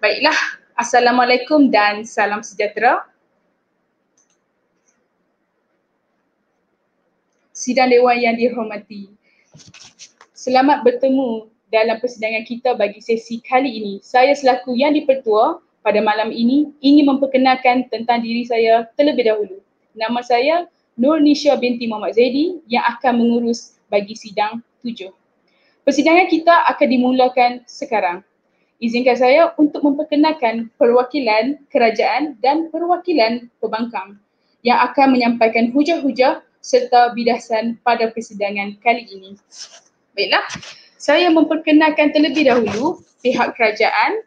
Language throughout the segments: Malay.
Baiklah, Assalamualaikum dan salam sejahtera. Sidang Dewan yang dihormati. Selamat bertemu dalam persidangan kita bagi sesi kali ini. Saya selaku yang dipertua pada malam ini ingin memperkenalkan tentang diri saya terlebih dahulu. Nama saya Nur Nisha binti Muhammad Zaidi yang akan mengurus bagi sidang tujuh. Persidangan kita akan dimulakan sekarang. Izinkan saya untuk memperkenalkan perwakilan kerajaan dan perwakilan pembangkang yang akan menyampaikan hujah-hujah serta bidasan pada persidangan kali ini. Baiklah, saya memperkenalkan terlebih dahulu pihak kerajaan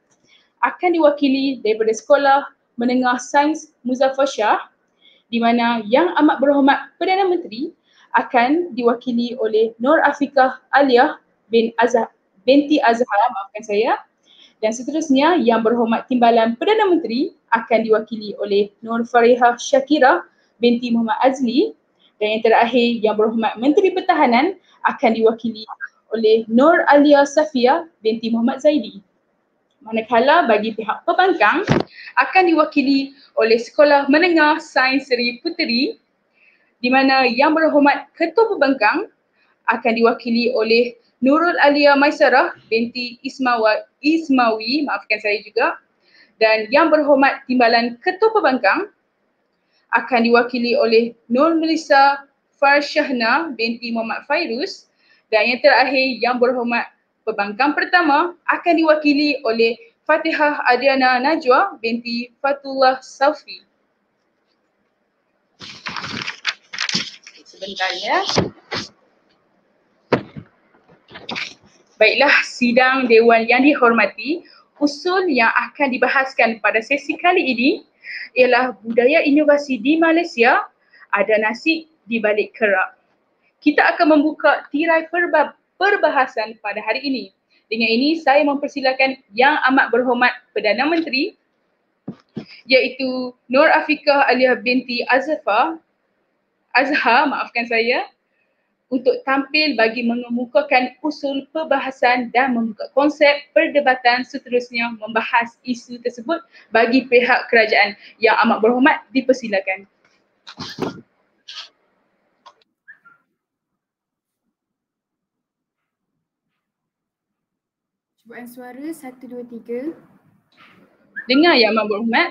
akan diwakili daripada Sekolah Menengah Sains Muzaffar Shah di mana Yang Amat Berhormat Perdana Menteri akan diwakili oleh Nur Afiqah Aliyah bin Azhar binti Azhar, maafkan saya, dan seterusnya yang berhormat Timbalan Perdana Menteri akan diwakili oleh Nur Farihah Syakira binti Muhammad Azli dan yang terakhir yang berhormat Menteri Pertahanan akan diwakili oleh Nur Alia Safia binti Muhammad Zaidi. Manakala bagi pihak pembangkang akan diwakili oleh Sekolah Menengah Sains Seri Puteri di mana yang berhormat Ketua Pembangkang akan diwakili oleh Nurul Alia Maisarah binti Ismawa, Ismawi, maafkan saya juga. Dan yang berhormat Timbalan Ketua Pembangkang akan diwakili oleh Nur Melissa Farshahna binti Muhammad Fairuz. Dan yang terakhir yang berhormat Pembangkang pertama akan diwakili oleh Fatihah Adriana Najwa binti Fatullah Saufi. Sebentar ya. Baiklah, sidang Dewan yang dihormati, usul yang akan dibahaskan pada sesi kali ini ialah budaya inovasi di Malaysia ada nasi di balik kerak. Kita akan membuka tirai perba- perbahasan pada hari ini. Dengan ini saya mempersilakan Yang Amat Berhormat Perdana Menteri iaitu Nur Afiqah Aliyah binti Azhar Azhar, maafkan saya, untuk tampil bagi mengemukakan usul perbahasan dan membuka konsep perdebatan seterusnya membahas isu tersebut bagi pihak kerajaan yang amat berhormat dipersilakan. Cubaan suara satu, dua, tiga. Dengar yang amat berhormat.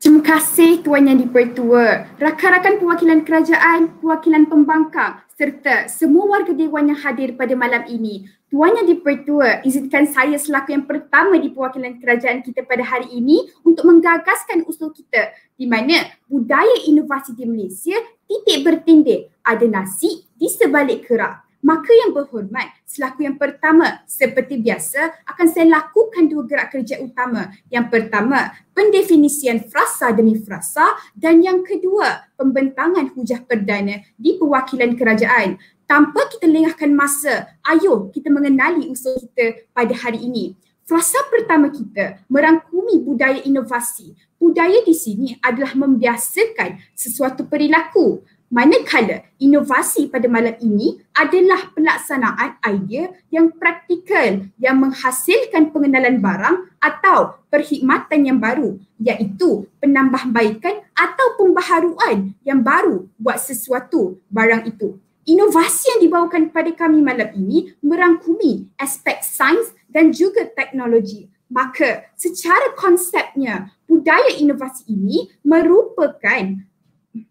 Terima kasih Tuan Yang Dipertua, rakan-rakan perwakilan kerajaan, perwakilan pembangkang serta semua warga dewan yang hadir pada malam ini. Tuan Yang Dipertua, izinkan saya selaku yang pertama di perwakilan kerajaan kita pada hari ini untuk menggagaskan usul kita di mana budaya inovasi di Malaysia titik bertindih ada nasi di sebalik kerak. Maka yang berhormat selaku yang pertama seperti biasa akan saya lakukan dua gerak kerja utama. Yang pertama pendefinisian frasa demi frasa dan yang kedua pembentangan hujah perdana di perwakilan kerajaan. Tanpa kita lengahkan masa, ayo kita mengenali usul kita pada hari ini. Frasa pertama kita merangkumi budaya inovasi. Budaya di sini adalah membiasakan sesuatu perilaku Manakala inovasi pada malam ini adalah pelaksanaan idea yang praktikal yang menghasilkan pengenalan barang atau perkhidmatan yang baru iaitu penambahbaikan atau pembaharuan yang baru buat sesuatu barang itu. Inovasi yang dibawakan pada kami malam ini merangkumi aspek sains dan juga teknologi. Maka secara konsepnya budaya inovasi ini merupakan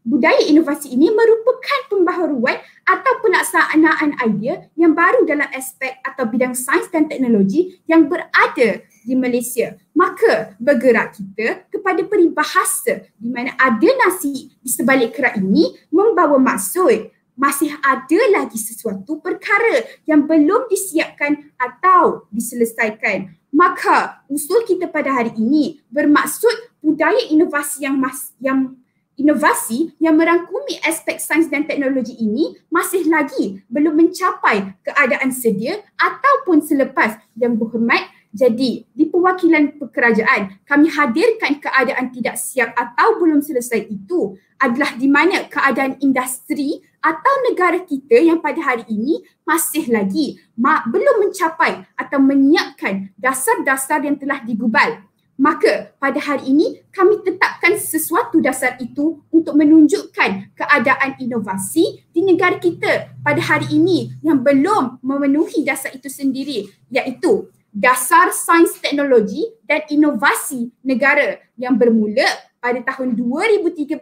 budaya inovasi ini merupakan pembaharuan atau pelaksanaan idea yang baru dalam aspek atau bidang sains dan teknologi yang berada di Malaysia. Maka bergerak kita kepada peribahasa di mana ada nasi di sebalik kerak ini membawa maksud masih ada lagi sesuatu perkara yang belum disiapkan atau diselesaikan. Maka usul kita pada hari ini bermaksud budaya inovasi yang mas, yang inovasi yang merangkumi aspek sains dan teknologi ini masih lagi belum mencapai keadaan sedia ataupun selepas yang berhormat. Jadi, di perwakilan kerajaan, kami hadirkan keadaan tidak siap atau belum selesai itu adalah di mana keadaan industri atau negara kita yang pada hari ini masih lagi ma- belum mencapai atau menyiapkan dasar-dasar yang telah digubal Maka pada hari ini kami tetapkan sesuatu dasar itu untuk menunjukkan keadaan inovasi di negara kita pada hari ini yang belum memenuhi dasar itu sendiri iaitu dasar sains teknologi dan inovasi negara yang bermula pada tahun 2013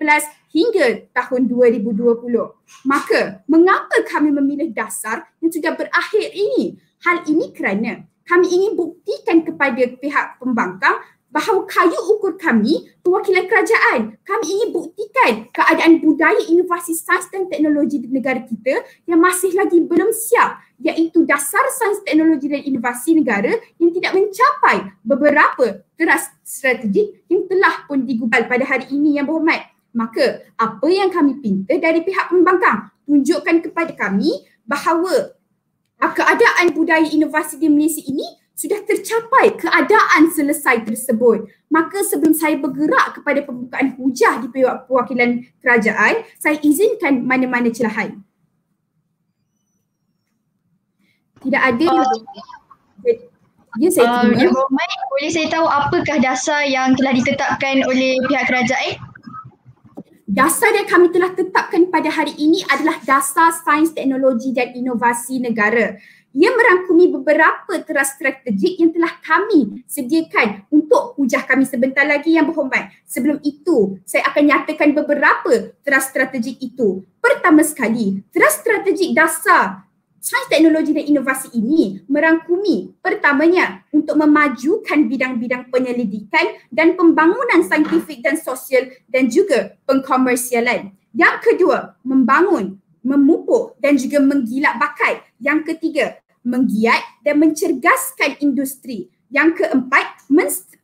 hingga tahun 2020. Maka mengapa kami memilih dasar yang sudah berakhir ini? Hal ini kerana kami ingin buktikan kepada pihak pembangkang bahawa kayu ukur kami perwakilan kerajaan kami ingin buktikan keadaan budaya inovasi sains dan teknologi di negara kita yang masih lagi belum siap iaitu dasar sains teknologi dan inovasi negara yang tidak mencapai beberapa teras strategik yang telah pun digubal pada hari ini yang berhormat. Maka apa yang kami pinta dari pihak pembangkang tunjukkan kepada kami bahawa keadaan budaya inovasi di Malaysia ini sudah tercapai keadaan selesai tersebut. Maka sebelum saya bergerak kepada pembukaan hujah di perwakilan kerajaan, saya izinkan mana-mana celahan. Tidak ada uh, Ya saya. Uh, yang hormat, boleh saya tahu apakah dasar yang telah ditetapkan oleh pihak kerajaan? Dasar yang kami telah tetapkan pada hari ini adalah dasar sains teknologi dan inovasi negara ia merangkumi beberapa teras strategik yang telah kami sediakan untuk hujah kami sebentar lagi yang berhormat. Sebelum itu, saya akan nyatakan beberapa teras strategik itu. Pertama sekali, teras strategik dasar sains teknologi dan inovasi ini merangkumi pertamanya untuk memajukan bidang-bidang penyelidikan dan pembangunan saintifik dan sosial dan juga pengkomersialan. Yang kedua, membangun memupuk dan juga menggilak bakat. Yang ketiga, menggiat dan mencerdaskan industri. Yang keempat,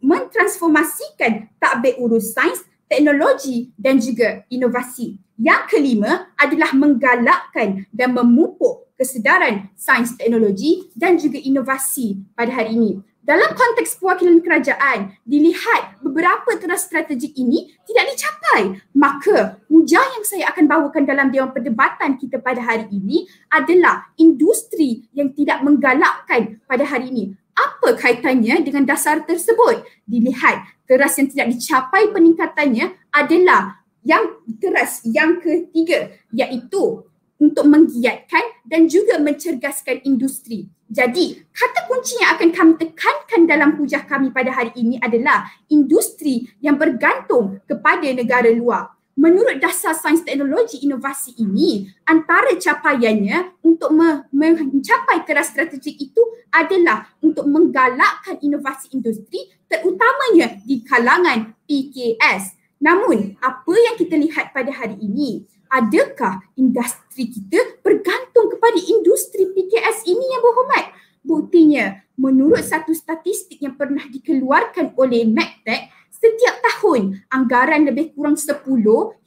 mentransformasikan takbir urus sains, teknologi dan juga inovasi. Yang kelima adalah menggalakkan dan memupuk kesedaran sains teknologi dan juga inovasi pada hari ini. Dalam konteks perwakilan kerajaan, dilihat beberapa teras strategik ini tidak dicapai. Maka hujah yang saya akan bawakan dalam Dewan Perdebatan kita pada hari ini adalah industri yang tidak menggalakkan pada hari ini. Apa kaitannya dengan dasar tersebut? Dilihat teras yang tidak dicapai peningkatannya adalah yang teras yang ketiga iaitu untuk menggiatkan dan juga mencerdaskan industri. Jadi, kata kunci yang akan kami tekankan dalam hujah kami pada hari ini adalah industri yang bergantung kepada negara luar. Menurut dasar sains teknologi inovasi ini, antara capaiannya untuk mencapai keras strategik itu adalah untuk menggalakkan inovasi industri terutamanya di kalangan PKS. Namun, apa yang kita lihat pada hari ini? Adakah industri kita bergantung kepada industri PKS ini yang berhormat? Buktinya, menurut satu statistik yang pernah dikeluarkan oleh MacTech, setiap tahun anggaran lebih kurang 10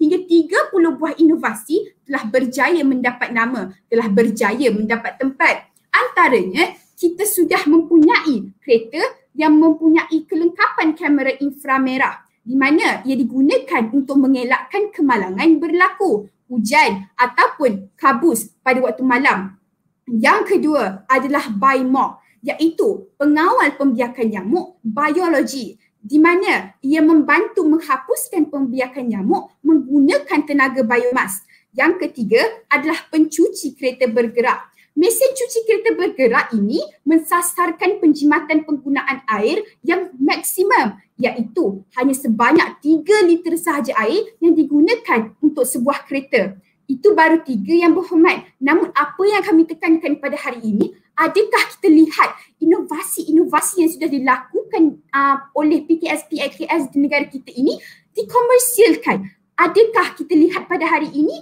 hingga 30 buah inovasi telah berjaya mendapat nama, telah berjaya mendapat tempat. Antaranya, kita sudah mempunyai kereta yang mempunyai kelengkapan kamera inframerah di mana ia digunakan untuk mengelakkan kemalangan berlaku hujan ataupun kabus pada waktu malam. Yang kedua adalah BIMOC iaitu pengawal pembiakan nyamuk biologi di mana ia membantu menghapuskan pembiakan nyamuk menggunakan tenaga biomas. Yang ketiga adalah pencuci kereta bergerak Mesin cuci kereta bergerak ini mensasarkan penjimatan penggunaan air yang maksimum iaitu hanya sebanyak 3 liter sahaja air yang digunakan untuk sebuah kereta. Itu baru tiga yang berhormat. Namun apa yang kami tekankan pada hari ini, adakah kita lihat inovasi-inovasi yang sudah dilakukan uh, oleh PKS, PKS di negara kita ini dikomersialkan? Adakah kita lihat pada hari ini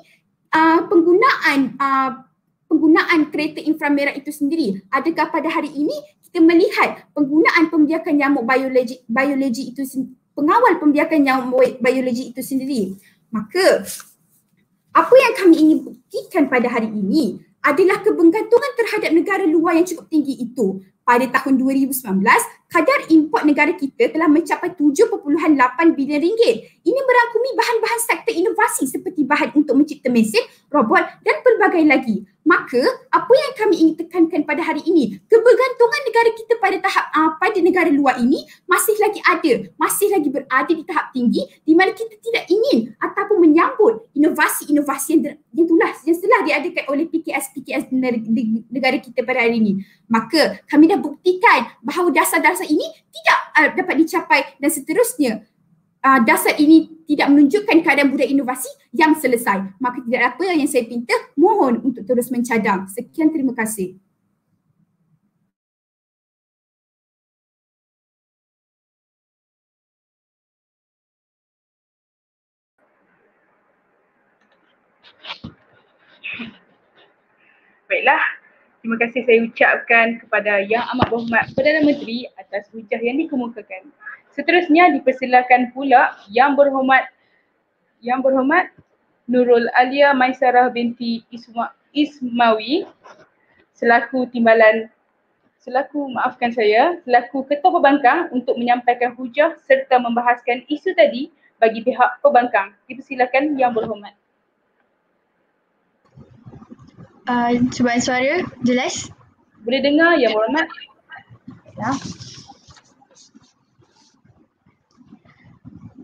uh, penggunaan uh, penggunaan kereta inframerah itu sendiri. Adakah pada hari ini kita melihat penggunaan pembiakan nyamuk biologi biologi itu pengawal pembiakan nyamuk biologi itu sendiri. Maka apa yang kami ingin buktikan pada hari ini adalah kebergantungan terhadap negara luar yang cukup tinggi itu pada tahun 2019, kadar import negara kita telah mencapai 7.8 bilion ringgit. Ini merangkumi bahan-bahan sektor inovasi seperti bahan untuk mencipta mesin, robot dan pelbagai lagi. Maka, apa yang kami ingin tekankan pada hari ini, kebergantungan negara kita pada tahap uh, pada negara luar ini masih lagi ada, masih lagi berada di tahap tinggi di mana kita tidak ingin ataupun menyambut inovasi-inovasi yang, yang telah yang telah diadakan oleh PKS-PKS negara kita pada hari ini. Maka, kami dah buktikan bahawa dasar-dasar ini tidak uh, dapat dicapai dan seterusnya uh, dasar ini tidak menunjukkan keadaan budaya inovasi yang selesai. Maka tidak apa yang saya minta, mohon untuk terus mencadang. Sekian terima kasih. Baiklah, terima kasih saya ucapkan kepada Yang Amat Berhormat Perdana Menteri atas hujah yang dikemukakan. Seterusnya dipersilakan pula yang berhormat yang berhormat Nurul Alia Maisarah binti Isma, Ismawi selaku timbalan selaku maafkan saya selaku ketua pembangkang untuk menyampaikan hujah serta membahaskan isu tadi bagi pihak pembangkang. Dipersilakan yang berhormat. Uh, cuba suara jelas? Boleh dengar yang berhormat? Ya.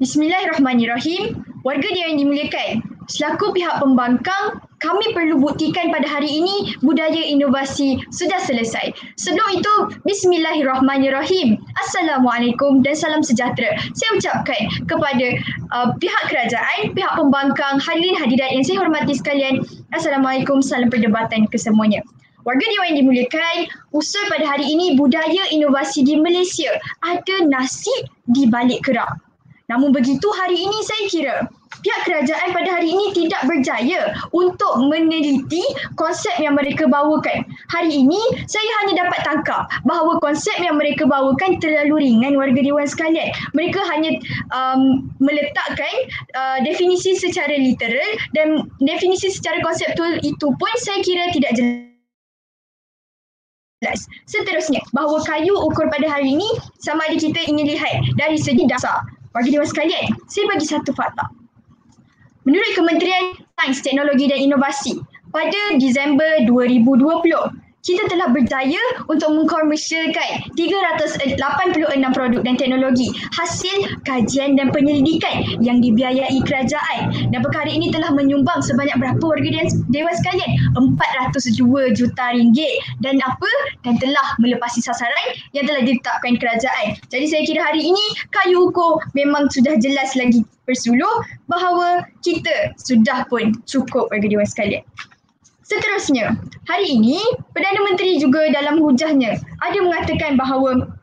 Bismillahirrahmanirrahim. Warga dia yang dimuliakan. Selaku pihak pembangkang, kami perlu buktikan pada hari ini budaya inovasi sudah selesai. Sebelum itu, Bismillahirrahmanirrahim. Assalamualaikum dan salam sejahtera. Saya ucapkan kepada uh, pihak kerajaan, pihak pembangkang, hadirin hadirat yang saya hormati sekalian. Assalamualaikum, salam perdebatan kesemuanya. Warga Dewan yang dimuliakan, usul pada hari ini budaya inovasi di Malaysia ada nasi di balik kerak. Namun begitu hari ini saya kira pihak kerajaan pada hari ini tidak berjaya untuk meneliti konsep yang mereka bawakan. Hari ini saya hanya dapat tangkap bahawa konsep yang mereka bawakan terlalu ringan warga dewan sekalian. Mereka hanya um, meletakkan uh, definisi secara literal dan definisi secara konseptual itu pun saya kira tidak jelas. Seterusnya, bahawa kayu ukur pada hari ini sama ada kita ingin lihat dari segi dasar bagi dewan sekalian, saya bagi satu fakta. Menurut Kementerian Sains, Teknologi dan Inovasi, pada Disember 2020, kita telah berjaya untuk mengkomersialkan 386 produk dan teknologi hasil kajian dan penyelidikan yang dibiayai kerajaan. Dan perkara ini telah menyumbang sebanyak berapa warga dewan sekalian? 402 juta ringgit. Dan apa? Dan telah melepasi sasaran yang telah ditetapkan kerajaan. Jadi saya kira hari ini kayu ukur memang sudah jelas lagi bersuluh bahawa kita sudah pun cukup warga dewan sekalian Seterusnya, hari ini Perdana Menteri juga dalam hujahnya ada mengatakan bahawa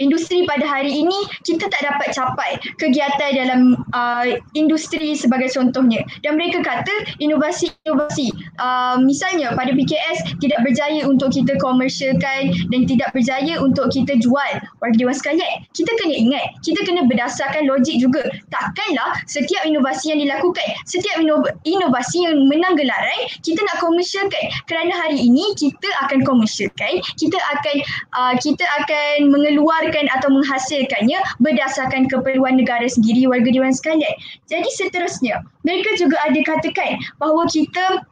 industri pada hari ini kita tak dapat capai kegiatan dalam uh, industri sebagai contohnya. Dan mereka kata inovasi-inovasi uh, misalnya pada PKS tidak berjaya untuk kita komersialkan dan tidak berjaya untuk kita jual warga dewan sekalian. Kita kena ingat kita kena berdasarkan logik juga. Takkanlah setiap inovasi yang dilakukan setiap inovasi yang menang gelaran kita nak komersialkan. Kerana hari ini kita akan komersialkan kita akan uh, kita akan mengeluarkan mengeluarkan atau menghasilkannya berdasarkan keperluan negara sendiri warga dewan sekalian. Jadi seterusnya, mereka juga ada katakan bahawa kita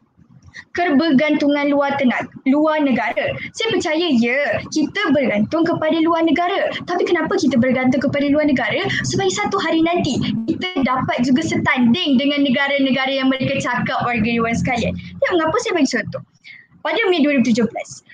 kebergantungan luar tenaga, luar negara. Saya percaya ya, kita bergantung kepada luar negara. Tapi kenapa kita bergantung kepada luar negara? Supaya satu hari nanti kita dapat juga setanding dengan negara-negara yang mereka cakap warga dewan sekalian. Ya, mengapa saya bagi contoh? Pada Mei 2017,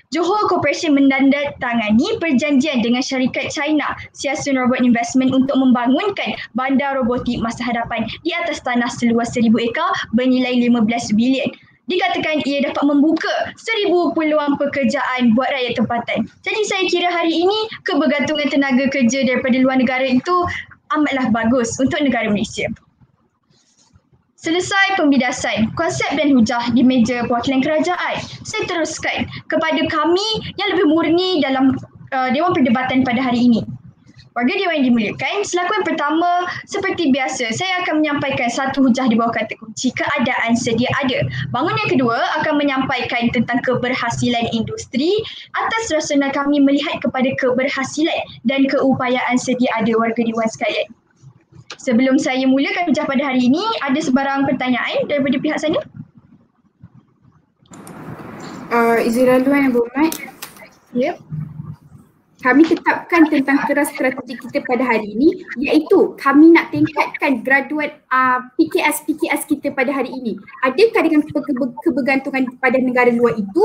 Johor Corporation menandatangani perjanjian dengan syarikat China Siasun Robot Investment untuk membangunkan bandar robotik masa hadapan di atas tanah seluas 1000 ekar bernilai 15 bilion. Dikatakan ia dapat membuka seribu peluang pekerjaan buat rakyat tempatan. Jadi saya kira hari ini kebergantungan tenaga kerja daripada luar negara itu amatlah bagus untuk negara Malaysia. Selesai pembidasan konsep dan hujah di meja perwakilan kerajaan, saya teruskan kepada kami yang lebih murni dalam uh, Dewan Perdebatan pada hari ini. Warga Dewan yang dimuliakan, selaku yang pertama, seperti biasa, saya akan menyampaikan satu hujah di bawah kata kunci keadaan sedia ada. Bangun yang kedua akan menyampaikan tentang keberhasilan industri atas rasional kami melihat kepada keberhasilan dan keupayaan sedia ada warga Dewan sekalian. Sebelum saya mulakan hujah pada hari ini, ada sebarang pertanyaan daripada pihak sana? Uh, izin laluan yang berhormat. Yep kami tetapkan tentang keras strategi kita pada hari ini iaitu kami nak tingkatkan graduate uh, PKS-PKS kita pada hari ini. Adakah dengan kebergantungan pada negara luar itu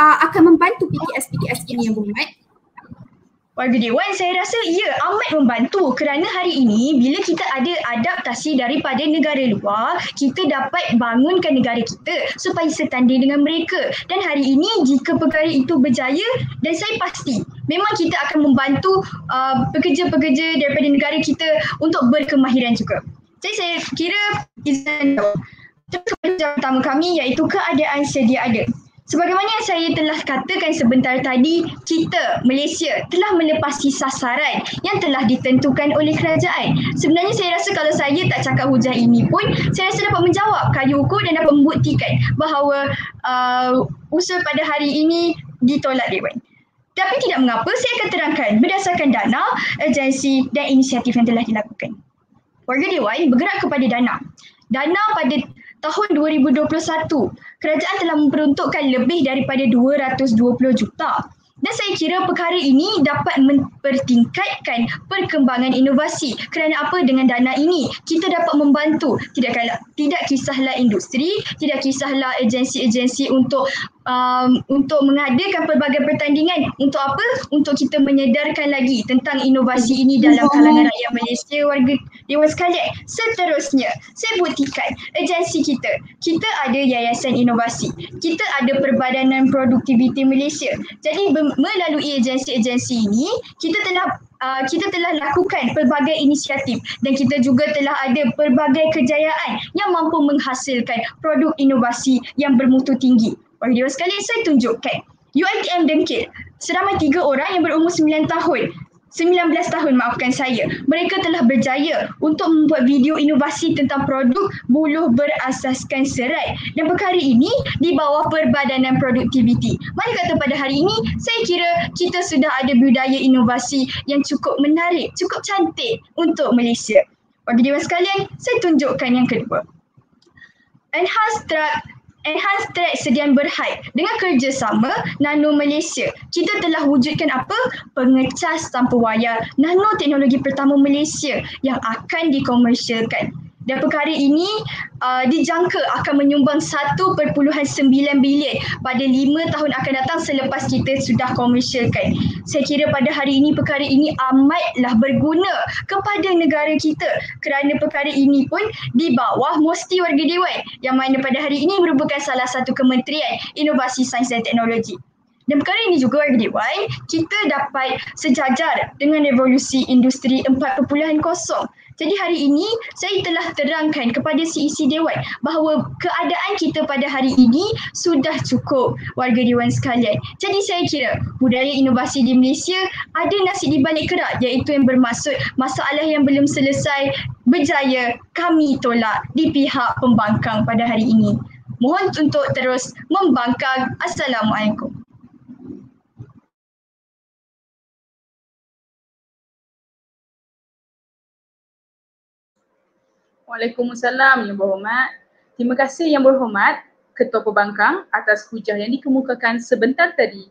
uh, akan membantu PKS-PKS ini yang berhormat? Warga Dewan, saya rasa ia amat membantu kerana hari ini bila kita ada adaptasi daripada negara luar, kita dapat bangunkan negara kita supaya setanding dengan mereka. Dan hari ini jika perkara itu berjaya dan saya pasti memang kita akan membantu uh, pekerja-pekerja daripada negara kita untuk berkemahiran juga. Jadi saya kira izin jawab pertama kami iaitu keadaan sedia ada. Sebagaimana yang saya telah katakan sebentar tadi, kita Malaysia telah melepasi sasaran yang telah ditentukan oleh kerajaan. Sebenarnya saya rasa kalau saya tak cakap hujah ini pun, saya rasa dapat menjawab kayu ukur dan dapat membuktikan bahawa uh, usul pada hari ini ditolak Dewan. Tapi tidak mengapa, saya akan terangkan berdasarkan dana, agensi dan inisiatif yang telah dilakukan. Warga Dewan bergerak kepada dana. Dana pada tahun 2021, kerajaan telah memperuntukkan lebih daripada 220 juta. Dan saya kira perkara ini dapat mempertingkatkan perkembangan inovasi. Kerana apa dengan dana ini? Kita dapat membantu tidak kala, tidak kisahlah industri, tidak kisahlah agensi-agensi untuk um, untuk mengadakan pelbagai pertandingan. Untuk apa? Untuk kita menyedarkan lagi tentang inovasi ini dalam kalangan rakyat Malaysia, warga Dewan sekalian. Seterusnya, saya buktikan agensi kita. Kita ada Yayasan Inovasi. Kita ada Perbadanan Produktiviti Malaysia. Jadi melalui agensi-agensi ini, kita telah Uh, kita telah lakukan pelbagai inisiatif dan kita juga telah ada pelbagai kejayaan yang mampu menghasilkan produk inovasi yang bermutu tinggi. Bagi dia sekali saya tunjukkan UiTM Dengkil seramai tiga orang yang berumur 9 tahun 19 tahun maafkan saya. Mereka telah berjaya untuk membuat video inovasi tentang produk buluh berasaskan serai. Dan perkara ini di bawah Perbadanan Produktiviti. Mana kata pada hari ini, saya kira kita sudah ada budaya inovasi yang cukup menarik, cukup cantik untuk Malaysia. Bagi Dewan sekalian, saya tunjukkan yang kedua. Enhance track Enhance track sedian berhaid dengan kerjasama Nano Malaysia. Kita telah wujudkan apa? Pengecas tanpa wayar nanoteknologi pertama Malaysia yang akan dikomersialkan. Dan perkara ini uh, dijangka akan menyumbang 1.9 bilion pada 5 tahun akan datang selepas kita sudah komersialkan. Saya kira pada hari ini perkara ini amatlah berguna kepada negara kita kerana perkara ini pun di bawah Musti Warga Dewan yang mana pada hari ini merupakan salah satu kementerian inovasi sains dan teknologi. Dan perkara ini juga warga Dewan, kita dapat sejajar dengan revolusi industri 4.0 jadi hari ini saya telah terangkan kepada CEC Dewan bahawa keadaan kita pada hari ini sudah cukup warga Dewan sekalian. Jadi saya kira budaya inovasi di Malaysia ada nasi di balik kerak iaitu yang bermaksud masalah yang belum selesai berjaya kami tolak di pihak pembangkang pada hari ini. Mohon untuk terus membangkang. Assalamualaikum. Waalaikumsalam yang berhormat. Terima kasih yang berhormat Ketua Pembangkang atas hujah yang dikemukakan sebentar tadi.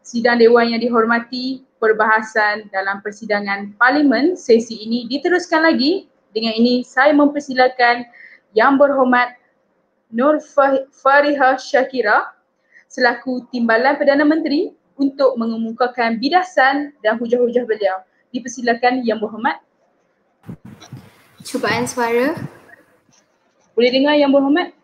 Sidang Dewan yang dihormati, perbahasan dalam persidangan Parlimen sesi ini diteruskan lagi. Dengan ini saya mempersilakan yang berhormat Nur Fariha Syakira selaku Timbalan Perdana Menteri untuk mengemukakan bidasan dan hujah-hujah beliau. Dipersilakan yang berhormat. Cubaan suara. Boleh dengar yang berhormat?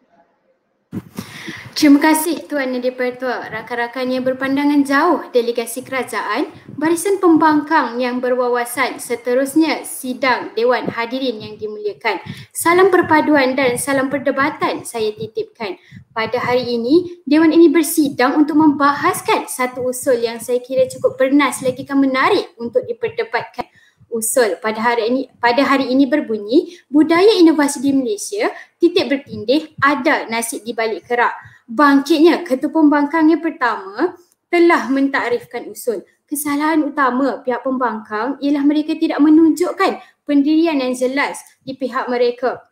Terima kasih Tuan Nadi Pertua, rakan-rakan yang berpandangan jauh delegasi kerajaan, barisan pembangkang yang berwawasan, seterusnya sidang Dewan Hadirin yang dimuliakan. Salam perpaduan dan salam perdebatan saya titipkan. Pada hari ini, Dewan ini bersidang untuk membahaskan satu usul yang saya kira cukup bernas lagi kan menarik untuk diperdebatkan Usul pada hari ini pada hari ini berbunyi budaya inovasi di Malaysia titik bertindih ada nasib di balik kerak. Bangkitnya ketua pembangkang yang pertama telah mentakrifkan usul. Kesalahan utama pihak pembangkang ialah mereka tidak menunjukkan pendirian yang jelas di pihak mereka.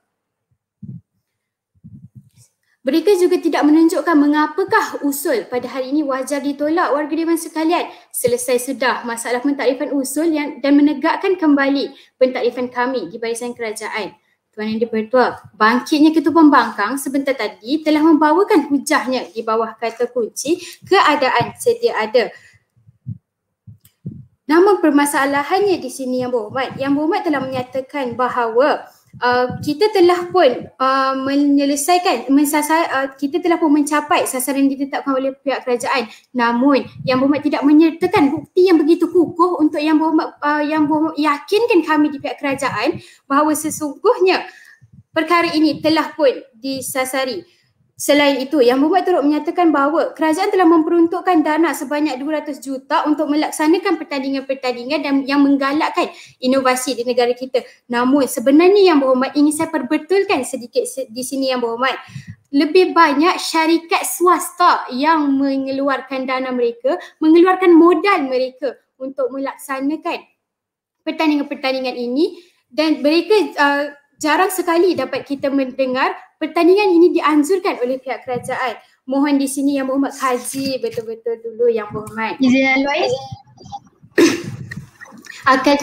Mereka juga tidak menunjukkan mengapakah usul pada hari ini wajar ditolak warga Dewan sekalian selesai sudah masalah pentakrifan usul yang dan menegakkan kembali pentakrifan kami di barisan kerajaan. Tuan Yang Dipertua, bangkitnya Ketua Pembangkang sebentar tadi telah membawakan hujahnya di bawah kata kunci keadaan sedia ada. Namun permasalahannya di sini Yang Berhormat, Yang Berhormat telah menyatakan bahawa Uh, kita telah pun uh, menyelesaikan mensasar, uh, kita telah pun mencapai sasaran ditetapkan oleh pihak kerajaan. Namun yang berhormat tidak menyertakan bukti yang begitu kukuh untuk yang berhormat uh, yang berhormat yakinkan kami di pihak kerajaan bahawa sesungguhnya perkara ini telah pun disasari Selain itu, Yang Berhormat turut menyatakan bahawa kerajaan telah memperuntukkan dana sebanyak 200 juta untuk melaksanakan pertandingan-pertandingan dan yang menggalakkan inovasi di negara kita. Namun sebenarnya Yang Berhormat ingin saya perbetulkan sedikit di sini Yang Berhormat. Lebih banyak syarikat swasta yang mengeluarkan dana mereka, mengeluarkan modal mereka untuk melaksanakan pertandingan-pertandingan ini dan mereka uh, jarang sekali dapat kita mendengar pertandingan ini dianjurkan oleh pihak kerajaan. Mohon di sini yang berhormat kaji betul-betul dulu yang berhormat. Izin Alwais. Akan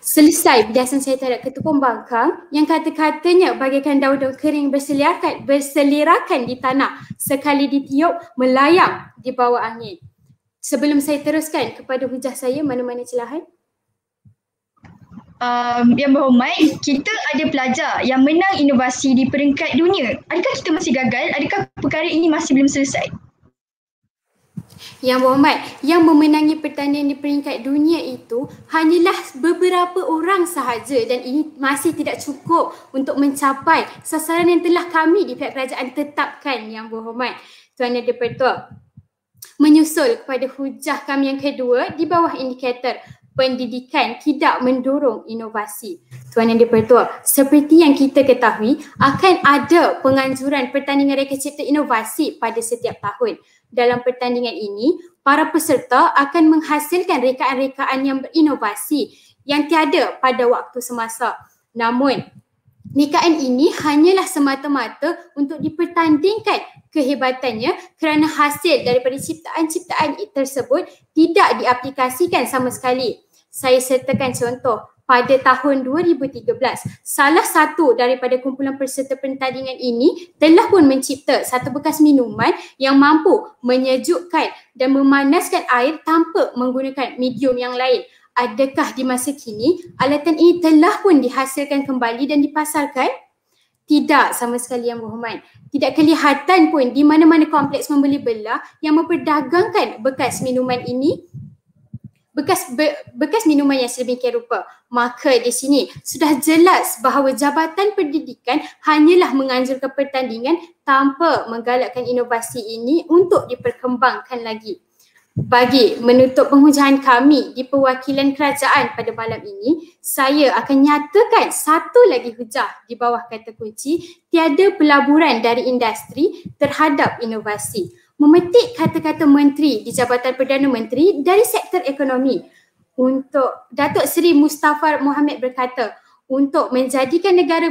selesai bidasan saya terhadap ketua pembangkang yang kata-katanya bagaikan daun-daun kering berseliarkan, berselirakan di tanah sekali ditiup melayang di bawah angin. Sebelum saya teruskan kepada hujah saya mana-mana celahan um, yang berhormat, kita ada pelajar yang menang inovasi di peringkat dunia. Adakah kita masih gagal? Adakah perkara ini masih belum selesai? Yang berhormat, yang memenangi pertandingan di peringkat dunia itu hanyalah beberapa orang sahaja dan ini masih tidak cukup untuk mencapai sasaran yang telah kami di pihak kerajaan tetapkan yang berhormat. Tuan Yang Dipertua, menyusul kepada hujah kami yang kedua di bawah indikator pendidikan tidak mendorong inovasi. Tuan Yang Dipertua, seperti yang kita ketahui akan ada penganjuran pertandingan reka cipta inovasi pada setiap tahun. Dalam pertandingan ini, para peserta akan menghasilkan rekaan-rekaan yang berinovasi yang tiada pada waktu semasa. Namun, rekaan ini hanyalah semata-mata untuk dipertandingkan kehebatannya kerana hasil daripada ciptaan-ciptaan tersebut tidak diaplikasikan sama sekali. Saya sertakan contoh pada tahun 2013, salah satu daripada kumpulan peserta pertandingan ini telah pun mencipta satu bekas minuman yang mampu menyejukkan dan memanaskan air tanpa menggunakan medium yang lain. Adakah di masa kini alatan ini telah pun dihasilkan kembali dan dipasarkan? Tidak sama sekali yang berhormat. Tidak kelihatan pun di mana-mana kompleks membeli belah yang memperdagangkan bekas minuman ini bekas be, bekas minuman yang sedemikian rupa. Maka di sini sudah jelas bahawa Jabatan Pendidikan hanyalah menganjurkan pertandingan tanpa menggalakkan inovasi ini untuk diperkembangkan lagi. Bagi menutup penghujahan kami di perwakilan kerajaan pada malam ini, saya akan nyatakan satu lagi hujah di bawah kata kunci tiada pelaburan dari industri terhadap inovasi. Memetik kata-kata menteri di Jabatan Perdana Menteri dari sektor ekonomi untuk Datuk Seri Mustafa Mohamed berkata, untuk menjadikan negara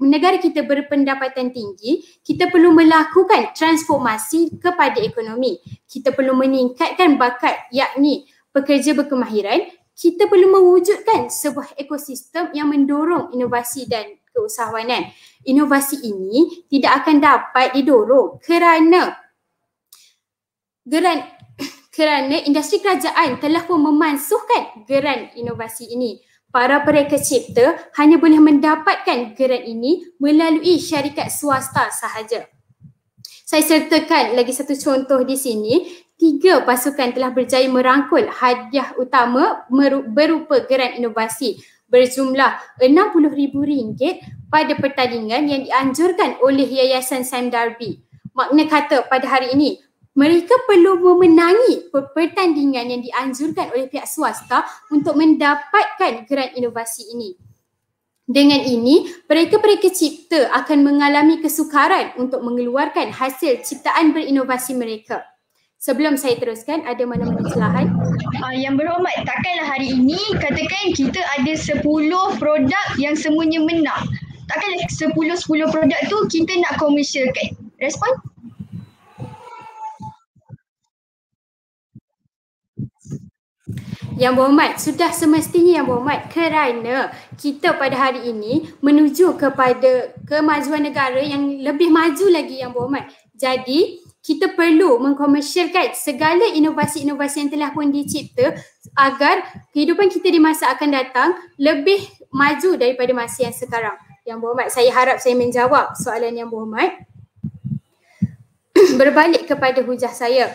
negara kita berpendapatan tinggi, kita perlu melakukan transformasi kepada ekonomi. Kita perlu meningkatkan bakat yakni pekerja berkemahiran. Kita perlu mewujudkan sebuah ekosistem yang mendorong inovasi dan keusahawanan. Inovasi ini tidak akan dapat didorong kerana geran kerana industri kerajaan telah pun memansuhkan geran inovasi ini para pereka cipta hanya boleh mendapatkan geran ini melalui syarikat swasta sahaja. Saya sertakan lagi satu contoh di sini. Tiga pasukan telah berjaya merangkul hadiah utama berupa geran inovasi berjumlah RM60,000 pada pertandingan yang dianjurkan oleh Yayasan Sam Darby. Makna kata pada hari ini, mereka perlu memenangi pertandingan yang dianjurkan oleh pihak swasta untuk mendapatkan geran inovasi ini. Dengan ini, mereka-mereka cipta akan mengalami kesukaran untuk mengeluarkan hasil ciptaan berinovasi mereka. Sebelum saya teruskan, ada mana-mana celahan? Uh, yang berhormat, takkanlah hari ini katakan kita ada 10 produk yang semuanya menang. Takkanlah 10-10 produk tu kita nak komersialkan. Respon? Yang berhormat, sudah semestinya yang berhormat kerana kita pada hari ini menuju kepada kemajuan negara yang lebih maju lagi yang berhormat. Jadi, kita perlu mengkomersialkan segala inovasi-inovasi yang telah pun dicipta agar kehidupan kita di masa akan datang lebih maju daripada masa yang sekarang. Yang berhormat, saya harap saya menjawab soalan yang berhormat. Berbalik kepada hujah saya.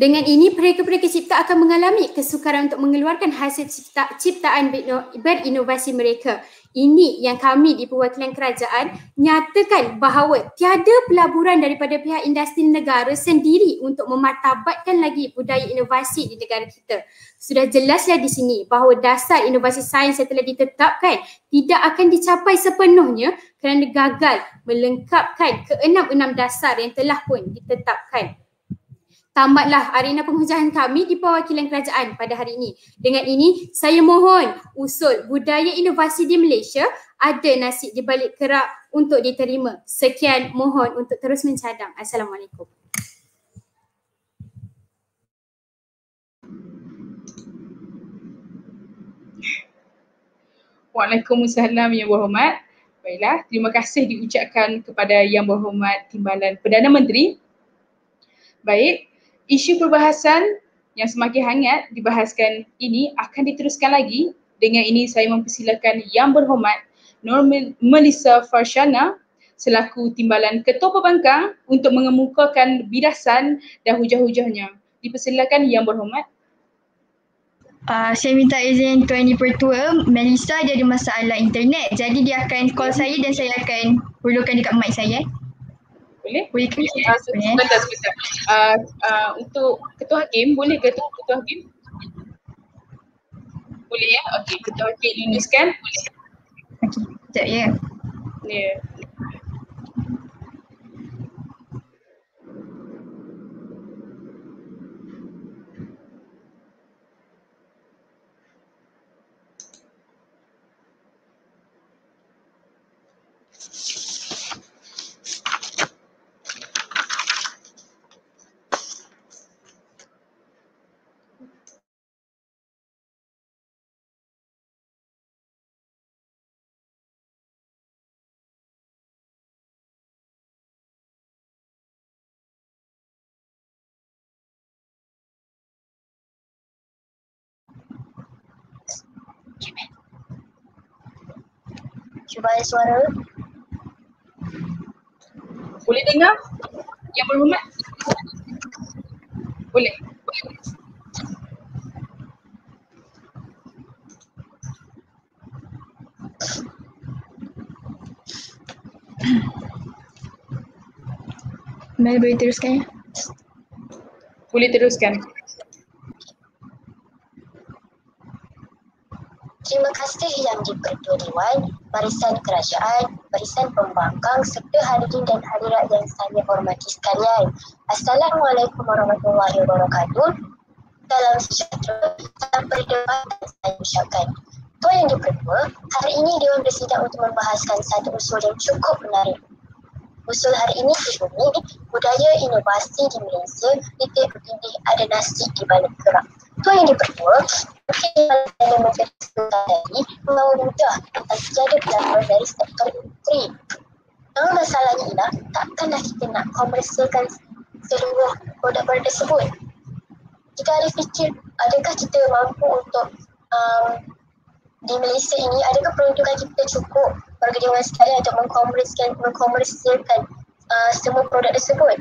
Dengan ini, mereka-mereka cipta akan mengalami kesukaran untuk mengeluarkan hasil cipta, ciptaan berinovasi mereka. Ini yang kami di perwakilan kerajaan nyatakan bahawa tiada pelaburan daripada pihak industri negara sendiri untuk memartabatkan lagi budaya inovasi di negara kita. Sudah jelaslah di sini bahawa dasar inovasi sains yang telah ditetapkan tidak akan dicapai sepenuhnya kerana gagal melengkapkan keenam-enam dasar yang telah pun ditetapkan tamatlah arena penghujahkan kami di perwakilan kerajaan pada hari ini. Dengan ini, saya mohon usul budaya inovasi di Malaysia ada nasi di balik kerak untuk diterima. Sekian mohon untuk terus mencadang. Assalamualaikum. Waalaikumsalam yang berhormat. Baiklah, terima kasih diucapkan kepada yang berhormat Timbalan Perdana Menteri. Baik, isu perbahasan yang semakin hangat dibahaskan ini akan diteruskan lagi. Dengan ini saya mempersilakan yang berhormat Nur Melissa Farshana selaku timbalan Ketua Pembangkang untuk mengemukakan bidasan dan hujah-hujahnya. Dipersilakan yang berhormat. Uh, saya minta izin Tuan Yang Pertua, Melissa dia ada masalah internet. Jadi dia akan call saya dan saya akan perlukan dekat mic saya. Boleh? Boleh ke? Uh, sebentar, sebentar. Uh, uh, untuk Ketua Hakim, boleh ke tu Ketua Hakim? Boleh ya? Okey, Ketua Hakim Yunus kan? Boleh. Okey, sekejap ya. Ya. Yeah. Ada suara. Boleh dengar? Yang berhormat? Boleh. Mel boleh teruskan ya? Boleh teruskan. Terima kasih Yang di-Pertua Dewan, Barisan Kerajaan, Barisan Pembangkang serta hadirin dan hadirat yang saya hormati sekalian. Assalamualaikum warahmatullahi wabarakatuh. Dalam sejahtera, salam perdebatan saya ucapkan. Tuan Yang di-Pertua, hari ini Dewan bersidang untuk membahaskan satu usul yang cukup menarik. Usul hari ini dibunyi budaya inovasi di Malaysia titik berdiri ada nasi di balik kerak. Tuan Yang di-Pertua, saya menjadi tadi membawa mudah akan tiada pelanggan dari sektor industri. Namun masalahnya ialah takkanlah kita nak komersialkan seluruh produk-produk tersebut. Kita ada fikir adakah kita mampu untuk um, di Malaysia ini adakah peruntukan kita cukup bagi dewan sekalian untuk mengkomersialkan, mengkomersialkan uh, semua produk tersebut.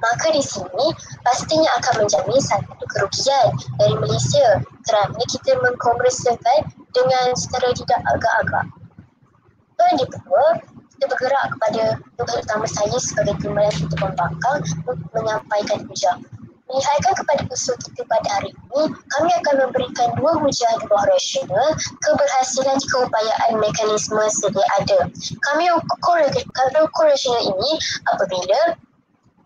Maka di sini pastinya akan menjamin satu kerugian dari Malaysia kerana kita mengkomersialkan dengan secara tidak agak-agak. Dan di kedua, kita bergerak kepada tugas utama saya sebagai timbalan kita pembangkang untuk menyampaikan hujah. Melihatkan kepada usul kita pada hari ini, kami akan memberikan dua hujah di bawah rasional keberhasilan keupayaan mekanisme sedia ada. Kami ukur, kami ukur rasional ini apabila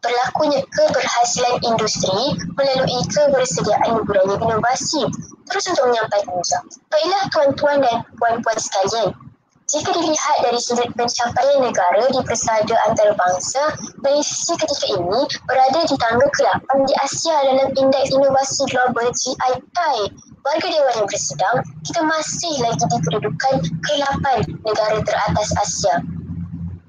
berlakunya keberhasilan industri melalui kebersediaan budaya inovasi. Terus untuk menyampaikan hujah. Baiklah tuan-tuan dan puan-puan sekalian, jika dilihat dari sudut pencapaian negara di persada antarabangsa, Malaysia ketika ini berada di tangga ke-8 di Asia dalam Indeks Inovasi Global GII. Warga Dewan yang bersedang, kita masih lagi di kedudukan ke-8 negara teratas Asia.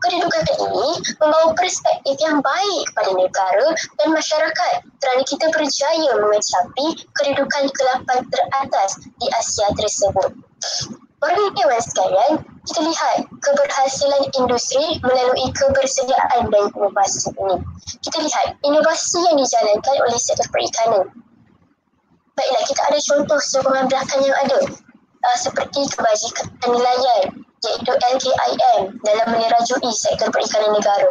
Kedudukan ini membawa perspektif yang baik kepada negara dan masyarakat kerana kita berjaya mengecapi kedudukan ke-8 teratas di Asia tersebut. Dewan sekalian, kita lihat keberhasilan industri melalui kebersediaan dan inovasi ini. Kita lihat inovasi yang dijalankan oleh sektor perikanan. Baiklah, kita ada contoh sokongan belakang yang ada uh, seperti kebajikan nilaian iaitu LKIM dalam menerajui sektor perikanan negara.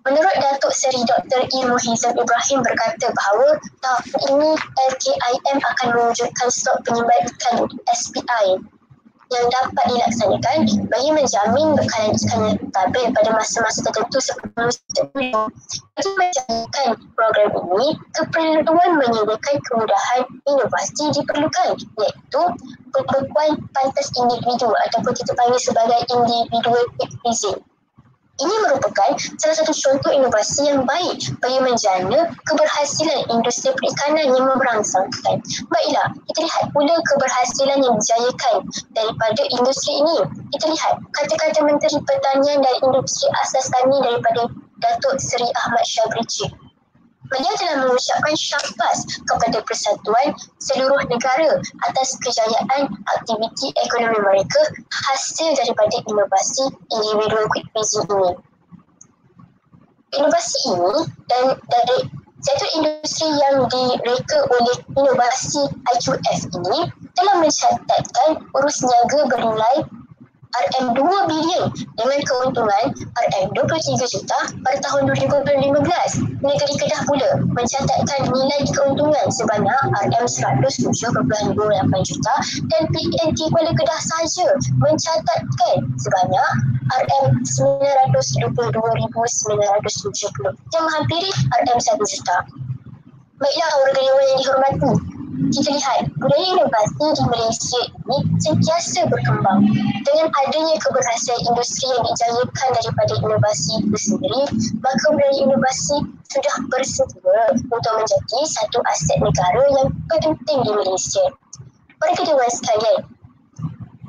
Menurut Datuk Seri Dr. E. Muhizam Ibrahim berkata bahawa tahun ini LKIM akan mewujudkan stok penyimpan ikan SPI yang dapat dilaksanakan bagi menjamin bekalan yang stabil pada masa-masa tertentu sebelum Bagi menjalankan program ini, keperluan menyediakan kemudahan inovasi diperlukan iaitu pembekuan pantas individu ataupun kita panggil sebagai individual freezing. Ini merupakan salah satu contoh inovasi yang baik bagi menjana keberhasilan industri perikanan yang merangsangkan. Baiklah, kita lihat pula keberhasilan yang dijayakan daripada industri ini. Kita lihat kata-kata Menteri Pertanian dan Industri Asas Tani daripada Datuk Seri Ahmad Syabrici beliau telah mengucapkan syafas kepada persatuan seluruh negara atas kejayaan aktiviti ekonomi mereka hasil daripada inovasi individual quick busy ini. Inovasi ini dan dari sektor industri yang direka oleh inovasi IQF ini telah mencatatkan urus niaga bernilai RM2 bilion dengan keuntungan RM23 juta pada tahun 2015. Negeri Kedah pula mencatatkan nilai keuntungan sebanyak RM107.28 juta dan PNT Kuala Kedah sahaja mencatatkan sebanyak RM922,970 yang menghampiri RM1 juta. Baiklah dewan yang dihormati, kita lihat budaya inovasi di Malaysia ini sentiasa berkembang dengan adanya keberhasilan industri yang dijayakan daripada inovasi itu sendiri maka budaya inovasi sudah bersedia untuk menjadi satu aset negara yang penting di Malaysia. Para kedua sekalian,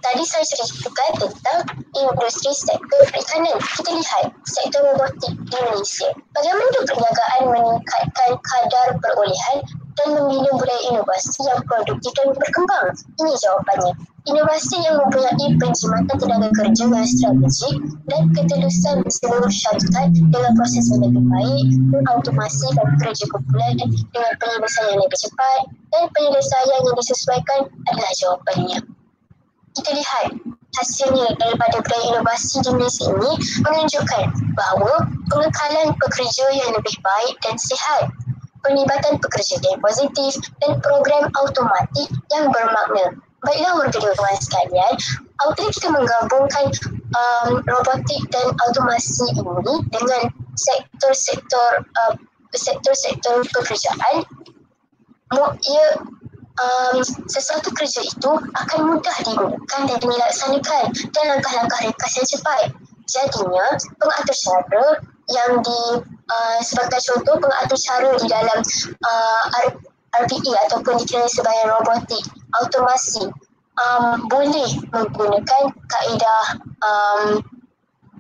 tadi saya ceritakan tentang industri sektor perikanan. Kita lihat sektor robotik di Malaysia. Bagaimana perniagaan meningkatkan kadar perolehan dan membina budaya inovasi yang produktif dan berkembang? Ini jawapannya. Inovasi yang mempunyai penjimatan tenaga kerja yang strategik dan ketelusan seluruh syarikat dengan proses yang lebih baik, mengautomasikan kerja kumpulan dengan penyelesaian yang lebih cepat dan penyelesaian yang disesuaikan adalah jawapannya kita lihat hasilnya daripada budaya inovasi di Malaysia ini menunjukkan bahawa pengekalan pekerja yang lebih baik dan sihat, penglibatan pekerja yang positif dan program automatik yang bermakna. Baiklah warga dewan sekalian, outlet kita menggabungkan um, robotik dan automasi ini dengan sektor-sektor uh, sektor-sektor pekerjaan ia um, sesuatu kerja itu akan mudah digunakan dan dilaksanakan dan langkah-langkah ringkas yang cepat. Jadinya, pengatur cara yang di uh, sebagai contoh pengatur cara di dalam uh, RPE ataupun dikenali sebagai robotik, automasi um, boleh menggunakan kaedah um,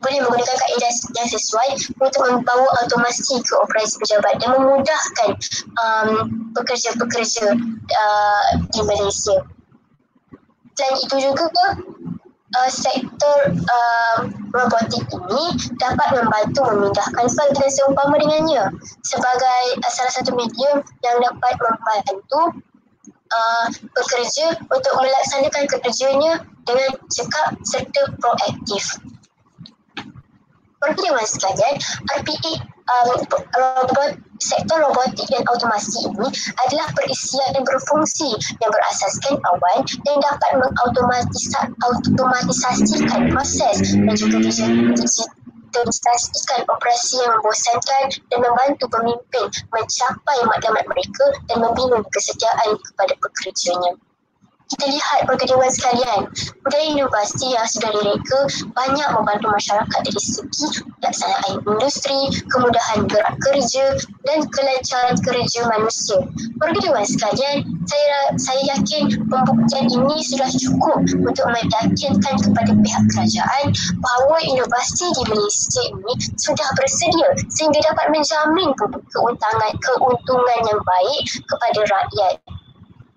boleh menggunakan kaedah yang sesuai untuk membawa automasi ke operasi pejabat dan memudahkan um, pekerja-pekerja uh, di Malaysia. Selain itu juga uh, sektor uh, robotik ini dapat membantu memindahkan dan seumpama dengannya sebagai uh, salah satu medium yang dapat membantu uh, pekerja untuk melaksanakan kerjanya dengan cekap serta proaktif. Perkiraan sekalian, RPA um, robot, sektor robotik dan automasi ini adalah perisian yang berfungsi yang berasaskan awan dan dapat mengautomatisasikan proses dan juga digitalisasikan operasi yang membosankan dan membantu pemimpin mencapai maklumat mereka dan membina kesediaan kepada pekerjanya kita lihat perkejuan sekalian, budaya inovasi yang sudah direka banyak membantu masyarakat dari segi pelaksanaan industri, kemudahan gerak kerja dan kelancaran kerja manusia. Perkejuan sekalian, saya saya yakin pembuktian ini sudah cukup untuk meyakinkan kepada pihak kerajaan bahawa inovasi di Malaysia ini sudah bersedia sehingga dapat menjamin keuntungan, keuntungan yang baik kepada rakyat.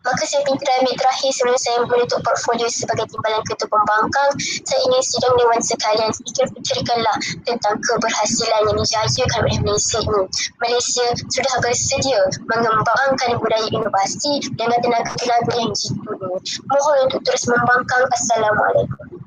Maka saya pinta ambil terakhir sebelum saya menutup portfolio sebagai timbalan ketua pembangkang, saya ingin sidang Dewan sekalian fikir-fikirkanlah tentang keberhasilan yang dijayakan oleh Malaysia ini. Malaysia sudah bersedia mengembangkan budaya inovasi dengan tenaga-tenaga yang jitu ini. Mohon untuk terus membangkang. Assalamualaikum.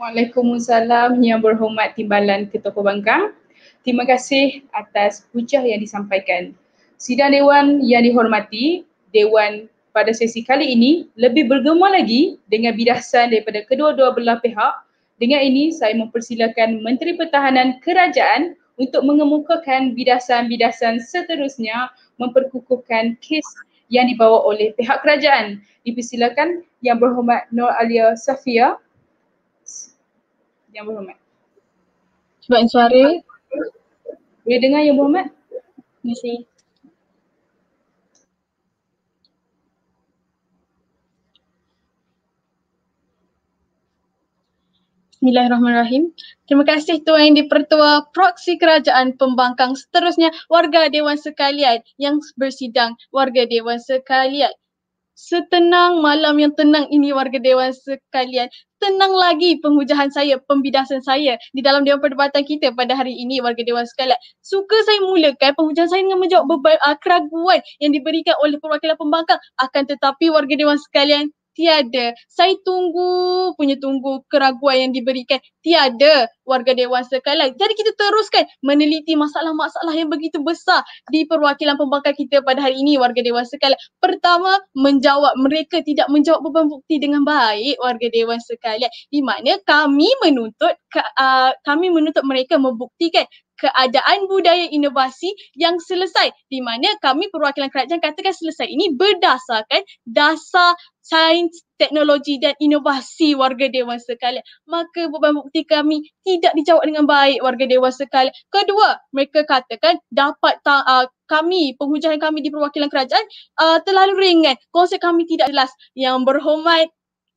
Waalaikumsalam yang berhormat Timbalan Ketua Pembangkang. Terima kasih atas hujah yang disampaikan. Sidang Dewan yang dihormati, Dewan pada sesi kali ini lebih bergema lagi dengan bidasan daripada kedua-dua belah pihak. Dengan ini saya mempersilakan Menteri Pertahanan Kerajaan untuk mengemukakan bidasan-bidasan seterusnya memperkukuhkan kes yang dibawa oleh pihak kerajaan. Dipersilakan Yang Berhormat Nur Alia Safia yang berhormat. Sebab suara. Boleh dengar yang berhormat? Terima kasih. Bismillahirrahmanirrahim. Terima kasih Tuan Yang Dipertua Proksi Kerajaan Pembangkang seterusnya warga Dewan sekalian yang bersidang warga Dewan sekalian setenang malam yang tenang ini warga dewan sekalian. Tenang lagi penghujahan saya, pembidasan saya di dalam dewan perdebatan kita pada hari ini warga dewan sekalian. Suka saya mulakan penghujahan saya dengan menjawab beberapa uh, keraguan yang diberikan oleh perwakilan pembangkang. Akan tetapi warga dewan sekalian tiada. Saya tunggu punya tunggu keraguan yang diberikan. Tiada warga dewan sekalian. Jadi kita teruskan meneliti masalah-masalah yang begitu besar di perwakilan pembangkang kita pada hari ini warga dewan sekalian. Pertama, menjawab mereka tidak menjawab beban bukti dengan baik warga dewan sekalian. Di mana kami menuntut uh, kami menuntut mereka membuktikan keadaan budaya inovasi yang selesai di mana kami perwakilan kerajaan katakan selesai ini berdasarkan dasar sains, teknologi dan inovasi warga dewan sekalian. Maka beban bukti kami tidak dijawab dengan baik warga dewan sekalian. Kedua, mereka katakan dapat ta- uh, kami, penghujahan kami di perwakilan kerajaan uh, terlalu ringan. Konsep kami tidak jelas. Yang berhormat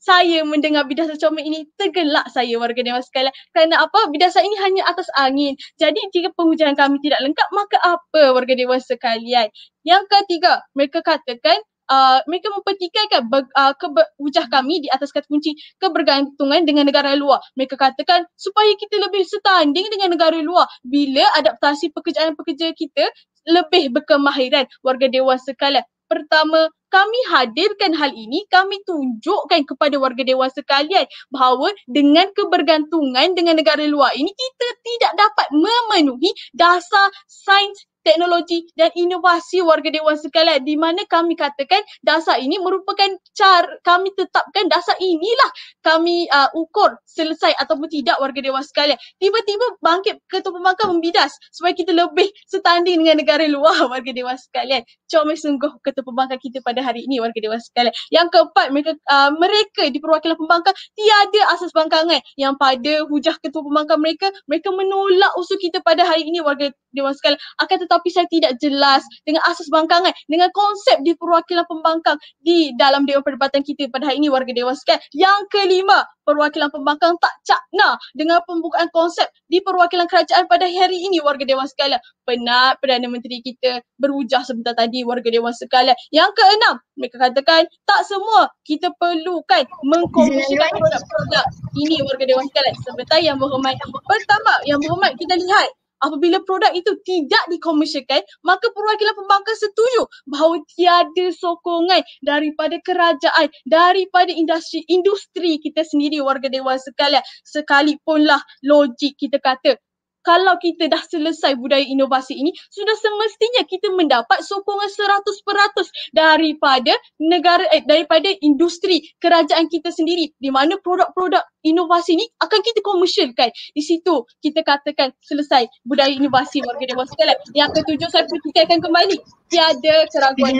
saya mendengar bidasan comel ini tergelak saya warga dewan sekalian. Kerana apa? Bidasan ini hanya atas angin. Jadi jika pengujian kami tidak lengkap, maka apa warga dewan sekalian? Yang ketiga, mereka katakan uh, mereka mempertikaikan uh, hujah kami di atas kata kunci kebergantungan dengan negara luar. Mereka katakan supaya kita lebih setanding dengan negara luar bila adaptasi pekerjaan-pekerja kita lebih berkemahiran warga dewan sekalian. Pertama, kami hadirkan hal ini, kami tunjukkan kepada warga dewan sekalian bahawa dengan kebergantungan dengan negara luar ini kita tidak dapat memenuhi dasar sains teknologi dan inovasi warga dewan sekalian di mana kami katakan dasar ini merupakan cara kami tetapkan dasar inilah kami uh, ukur selesai ataupun tidak warga dewan sekalian. Tiba-tiba bangkit ketua pembangkang membidas supaya kita lebih setanding dengan negara luar warga dewan sekalian. Comel sungguh ketua pembangkang kita pada hari ini warga dewan sekalian. Yang keempat mereka uh, mereka di perwakilan pembangkang tiada asas bangkangan. Yang pada hujah ketua pembangkang mereka mereka menolak usul kita pada hari ini warga dewan sekalian. Akan tetapi tetapi saya tidak jelas dengan asas bangkangan, dengan konsep di perwakilan pembangkang di dalam Dewan Perdebatan kita pada hari ini warga Dewan sekalian. Yang kelima, perwakilan pembangkang tak cakna dengan pembukaan konsep di perwakilan kerajaan pada hari ini warga Dewan sekalian. Penat Perdana Menteri kita berhujah sebentar tadi warga Dewan sekalian. Yang keenam, mereka katakan tak semua kita perlukan mengkomersialkan produk-produk ini warga Dewan sekalian. Sebentar yang berhormat. Pertama, yang berhormat kita lihat apabila produk itu tidak dikomersialkan, maka perwakilan pembangkang setuju bahawa tiada sokongan daripada kerajaan, daripada industri industri kita sendiri warga dewan sekalian. Sekalipunlah logik kita kata kalau kita dah selesai budaya inovasi ini, sudah semestinya kita mendapat sokongan 100% daripada negara eh, daripada industri kerajaan kita sendiri di mana produk-produk inovasi ini akan kita komersialkan. Di situ kita katakan selesai budaya inovasi warga dewan sekalian. Yang ketujuh saya pertikaikan kembali tiada keraguan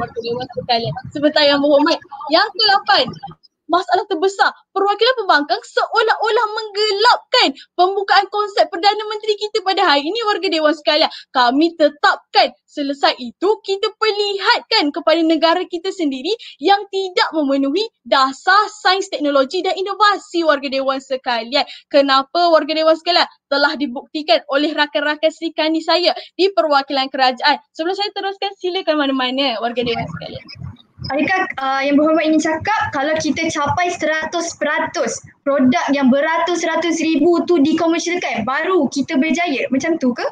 warga dewan sekalian. Sebentar yang berhormat. Yang ke-8 masalah terbesar perwakilan pembangkang seolah-olah menggelapkan pembukaan konsep Perdana Menteri kita pada hari ini warga Dewan sekalian. Kami tetapkan selesai itu kita perlihatkan kepada negara kita sendiri yang tidak memenuhi dasar sains teknologi dan inovasi warga Dewan sekalian. Kenapa warga Dewan sekalian? Telah dibuktikan oleh rakan-rakan Sri Kandi saya di perwakilan kerajaan. Sebelum saya teruskan silakan mana-mana warga Dewan sekalian. Adakah uh, yang berhormat ingin cakap kalau kita capai 100% produk yang beratus-ratus ribu tu dikomersialkan baru kita berjaya macam tu ke?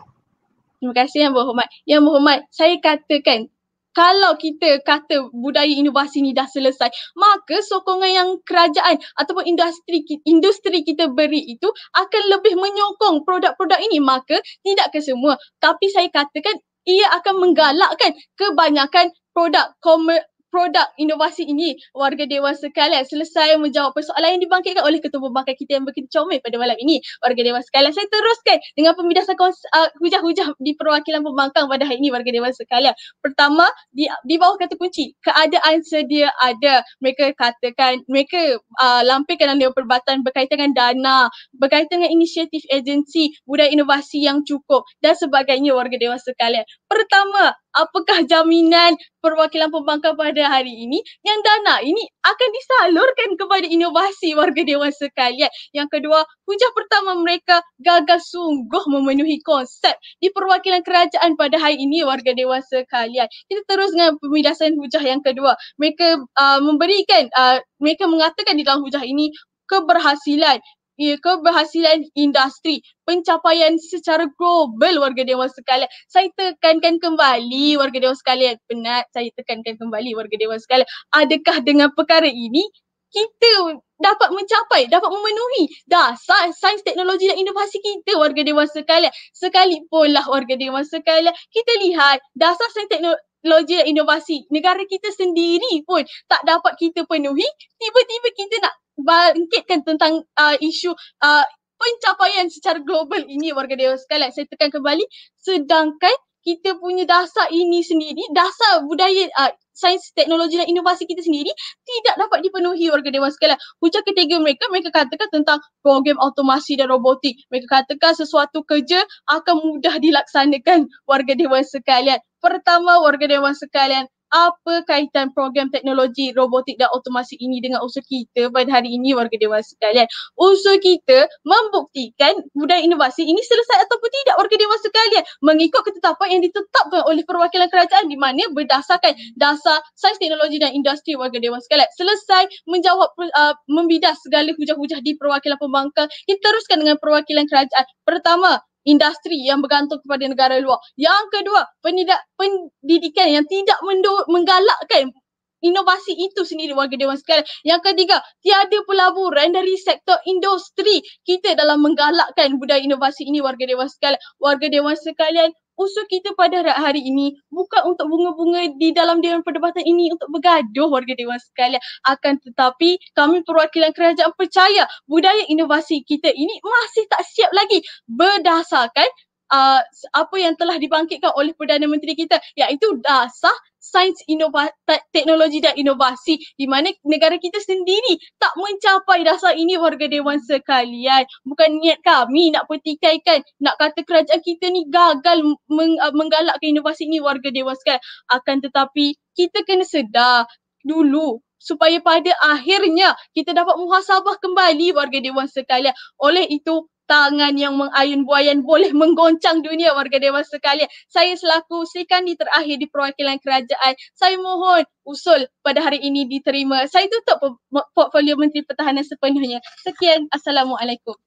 Terima kasih yang berhormat. Yang berhormat saya katakan kalau kita kata budaya inovasi ni dah selesai maka sokongan yang kerajaan ataupun industri industri kita beri itu akan lebih menyokong produk-produk ini maka tidak ke semua tapi saya katakan ia akan menggalakkan kebanyakan produk komer, produk inovasi ini warga Dewan sekalian selesai menjawab persoalan yang dibangkitkan oleh ketua pembangkang kita yang begitu comel pada malam ini. Warga Dewan sekalian saya teruskan dengan pemidasan uh, hujah-hujah di perwakilan pembangkang pada hari ini warga Dewan sekalian pertama di, di bawah kata kunci keadaan sedia ada. Mereka katakan mereka uh, lampirkan dalam Dewan Perubatan berkaitan dengan dana berkaitan dengan inisiatif agensi budaya inovasi yang cukup dan sebagainya warga Dewan sekalian pertama apakah jaminan perwakilan pembangkang pada hari ini yang dana ini akan disalurkan kepada inovasi warga dewan sekalian. Yang kedua, hujah pertama mereka gagal sungguh memenuhi konsep di perwakilan kerajaan pada hari ini warga dewan sekalian. Kita terus dengan pemidasan hujah yang kedua. Mereka uh, memberikan, uh, mereka mengatakan di dalam hujah ini keberhasilan ia keberhasilan industri, pencapaian secara global warga dewan sekalian. Saya tekankan kembali warga dewan sekalian, penat saya tekankan kembali warga dewan sekalian. Adakah dengan perkara ini kita dapat mencapai, dapat memenuhi dasar sains teknologi dan inovasi kita warga dewan sekalian. Sekalipunlah warga dewan sekalian, kita lihat dasar sains teknologi dan inovasi negara kita sendiri pun tak dapat kita penuhi, tiba-tiba kita nak bangkitkan tentang uh, isu uh, pencapaian secara global ini warga dewan sekalian. Saya tekan kembali sedangkan kita punya dasar ini sendiri, dasar budaya uh, sains teknologi dan inovasi kita sendiri tidak dapat dipenuhi warga dewan sekalian. Hujah ketiga mereka, mereka katakan tentang program automasi dan robotik. Mereka katakan sesuatu kerja akan mudah dilaksanakan warga dewan sekalian. Pertama warga dewan sekalian, apa kaitan program teknologi robotik dan otomasi ini dengan usaha kita pada hari ini warga dewan sekalian. Usaha kita membuktikan budaya inovasi ini selesai ataupun tidak warga dewan sekalian mengikut ketetapan yang ditetapkan oleh perwakilan kerajaan di mana berdasarkan dasar sains teknologi dan industri warga dewan sekalian. Selesai menjawab uh, membidas segala hujah-hujah di perwakilan pembangkang. Kita teruskan dengan perwakilan kerajaan. Pertama, industri yang bergantung kepada negara luar. Yang kedua, pendidik, pendidikan yang tidak mendo- menggalakkan inovasi itu sendiri warga Dewan sekalian. Yang ketiga, tiada pelaburan dari sektor industri kita dalam menggalakkan budaya inovasi ini warga Dewan sekalian. Warga Dewan sekalian, usul kita pada hari ini bukan untuk bunga-bunga di dalam Dewan Perdebatan ini untuk bergaduh warga Dewan sekalian. Akan tetapi kami perwakilan kerajaan percaya budaya inovasi kita ini masih tak siap lagi berdasarkan uh, apa yang telah dibangkitkan oleh Perdana Menteri kita iaitu dasar sains inova- teknologi dan inovasi di mana negara kita sendiri tak mencapai dasar ini warga dewan sekalian. Bukan niat kami nak pertikaikan, nak kata kerajaan kita ni gagal meng, uh, menggalakkan inovasi ini warga dewan sekalian. Akan tetapi kita kena sedar dulu supaya pada akhirnya kita dapat muhasabah kembali warga dewan sekalian. Oleh itu tangan yang mengayun buayan boleh menggoncang dunia warga dewan sekalian. Saya selaku Sri Kandi terakhir di perwakilan kerajaan, saya mohon usul pada hari ini diterima. Saya tutup portfolio Menteri Pertahanan sepenuhnya. Sekian, Assalamualaikum.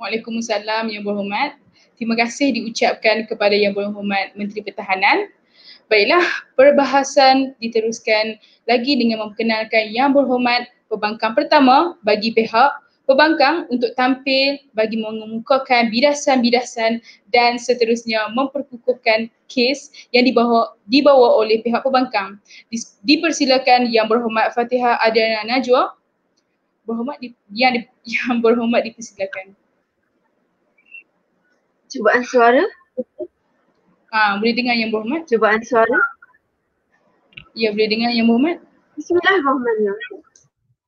Waalaikumsalam yang berhormat terima kasih diucapkan kepada Yang Berhormat Menteri Pertahanan. Baiklah, perbahasan diteruskan lagi dengan memperkenalkan Yang Berhormat Pembangkang pertama bagi pihak pembangkang untuk tampil bagi mengemukakan bidasan-bidasan dan seterusnya memperkukuhkan kes yang dibawa dibawa oleh pihak pembangkang. Dipersilakan Yang Berhormat Fatihah Adriana Najwa. Berhormat di, yang, yang berhormat dipersilakan cubaan suara. Ah, boleh dengar yang berhormat? Cubaan suara. Ya, boleh dengar yang berhormat? Bismillahirrahmanirrahim.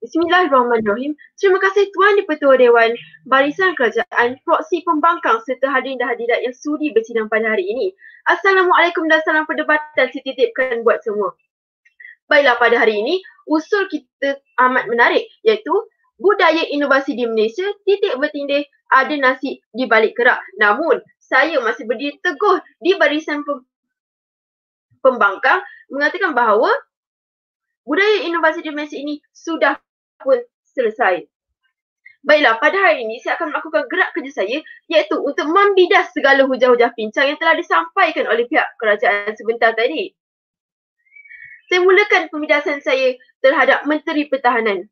Bismillahirrahmanirrahim. Terima kasih Tuan Di-Pertua Dewan Barisan Kerajaan, proksi pembangkang serta hadirin dan hadirat yang sudi bersidang pada hari ini. Assalamualaikum dan salam perdebatan dititipkan buat semua. Baiklah pada hari ini, usul kita amat menarik iaitu budaya inovasi di Malaysia titik bertindih ada nasi di balik kerak. Namun saya masih berdiri teguh di barisan pembangkang mengatakan bahawa budaya inovasi Malaysia ini sudah pun selesai. Baiklah, pada hari ini saya akan melakukan gerak kerja saya iaitu untuk membidas segala hujah-hujah pincang yang telah disampaikan oleh pihak kerajaan sebentar tadi. Saya mulakan pembidasan saya terhadap Menteri Pertahanan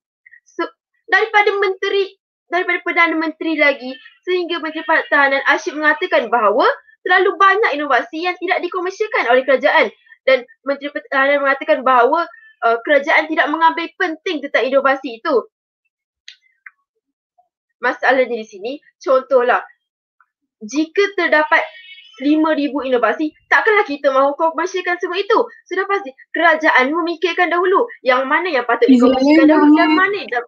daripada menteri daripada Perdana Menteri lagi sehingga Menteri Pertahanan asyik mengatakan bahawa terlalu banyak inovasi yang tidak dikomersialkan oleh kerajaan dan Menteri Pertahanan mengatakan bahawa uh, kerajaan tidak mengambil penting tentang inovasi itu. Masalahnya di sini, contohlah, jika terdapat 5,000 inovasi, takkanlah kita mahu komersialkan semua itu. Sudah pasti kerajaan memikirkan dahulu yang mana yang patut dikomersialkan dahulu dan mana yang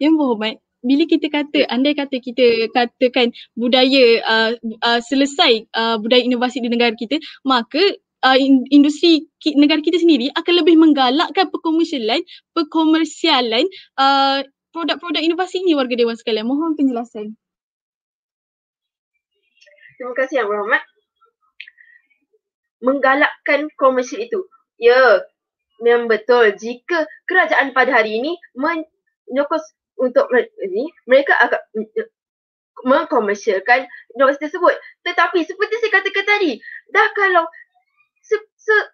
Yang berhormat, bila kita kata, andai kata kita katakan budaya uh, uh, selesai uh, budaya inovasi di negara kita, maka uh, industri negara kita sendiri akan lebih menggalakkan perkomersialan, perkomersialan uh, produk-produk inovasi ini warga Dewan sekalian. Mohon penjelasan. Terima kasih Yang Berhormat. Menggalakkan komersial itu. Ya, memang betul. Jika kerajaan pada hari ini menyokong untuk ini mereka agak mengkomersialkan inovasi tersebut. Tetapi seperti saya katakan tadi, dah kalau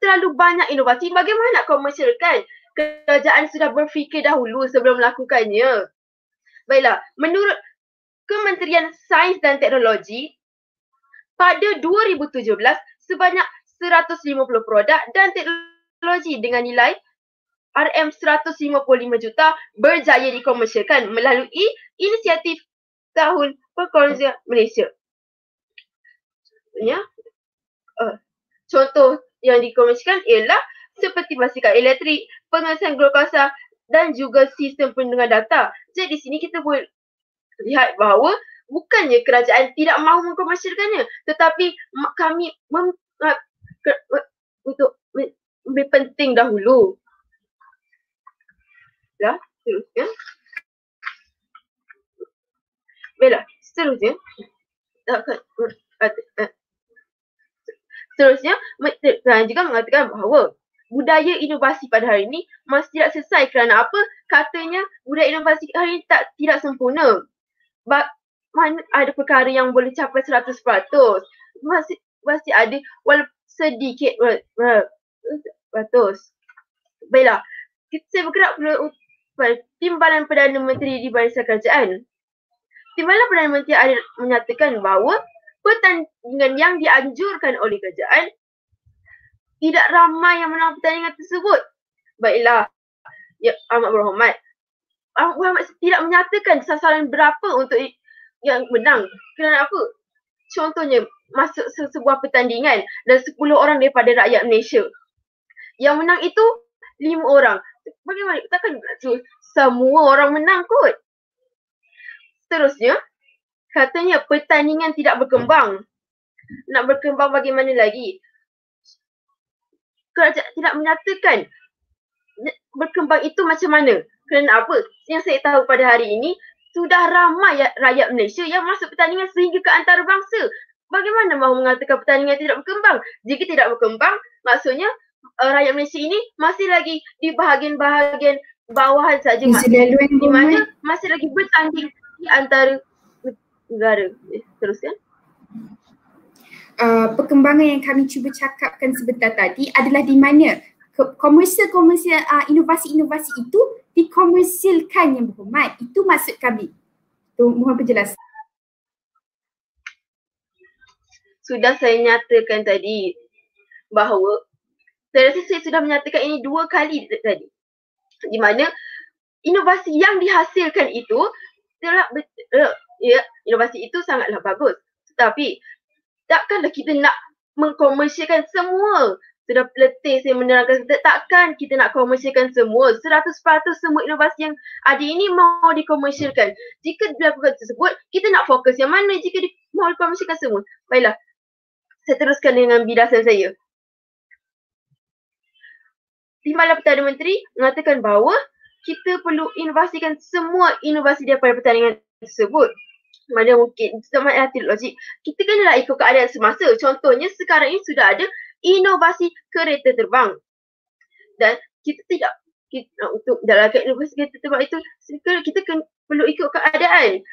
terlalu banyak inovasi, bagaimana nak komersialkan? Kerajaan sudah berfikir dahulu sebelum melakukannya. Baiklah, menurut Kementerian Sains dan Teknologi, pada 2017, sebanyak 150 produk dan teknologi dengan nilai RM 155 juta berjaya dikomersialkan melalui inisiatif Tahun Perkomersial Malaysia. Ya. Contoh yang dikomersialkan ialah seperti basikal elektrik, pengasihan glukasa dan juga sistem pendengar data. Jadi di sini kita boleh lihat bahawa bukannya kerajaan tidak mahu mengkomersialkannya tetapi kami mem, uh, untuk lebih penting dahulu Baiklah, seterusnya. Baiklah, seterusnya. Seterusnya, dan juga mengatakan bahawa budaya inovasi pada hari ini masih tidak selesai kerana apa? Katanya budaya inovasi hari ini tak tidak sempurna. Ba- mana ada perkara yang boleh capai 100%. Masih masih ada walaupun sedikit ratus. Baiklah, kita bergerak Timbalan Perdana Menteri di Barisan Kerajaan. Timbalan Perdana Menteri ada menyatakan bahawa pertandingan yang dianjurkan oleh kerajaan tidak ramai yang menang pertandingan tersebut. Baiklah, ya Ahmad Berhormat. Ahmad Berhormat tidak menyatakan sasaran berapa untuk yang menang. Kerana apa? Contohnya, masuk se- sebuah pertandingan dan 10 orang daripada rakyat Malaysia. Yang menang itu 5 orang. Bagaimana? Takkan semua orang menang kot. Seterusnya, katanya pertandingan tidak berkembang. Nak berkembang bagaimana lagi? Kerajaan tidak menyatakan berkembang itu macam mana. Kerana apa? Yang saya tahu pada hari ini, sudah ramai ya- rakyat Malaysia yang masuk pertandingan sehingga ke antarabangsa. Bagaimana mahu mengatakan pertandingan tidak berkembang? Jika tidak berkembang, maksudnya uh, rakyat Malaysia ini masih lagi di bahagian-bahagian bawahan saja. Di mana masih lagi bertanding di antara negara. Eh, teruskan. uh, perkembangan yang kami cuba cakapkan sebentar tadi adalah di mana komersial-komersial uh, inovasi-inovasi itu dikomersialkan yang berhormat. Itu maksud kami. Tu, mohon penjelasan. Sudah saya nyatakan tadi bahawa saya rasa saya sudah menyatakan ini dua kali tadi. Di mana inovasi yang dihasilkan itu telah bet- uh, ya inovasi itu sangatlah bagus. Tetapi takkanlah kita nak mengkomersialkan semua. Sudah letih saya menerangkan takkan kita nak komersialkan semua. 100% semua inovasi yang ada ini mau dikomersialkan. Jika dilakukan tersebut, kita nak fokus yang mana jika di, mau dikomersialkan semua. Baiklah, saya teruskan dengan bidasan saya. Timbalan Perdana Menteri mengatakan bahawa kita perlu inovasikan semua inovasi daripada pertandingan tersebut. Mana mungkin sama hati logik. Kita kenalah ikut keadaan semasa. Contohnya sekarang ini sudah ada inovasi kereta terbang. Dan kita tidak kita, untuk dalam inovasi kereta terbang itu kita, kan perlu ikut keadaan.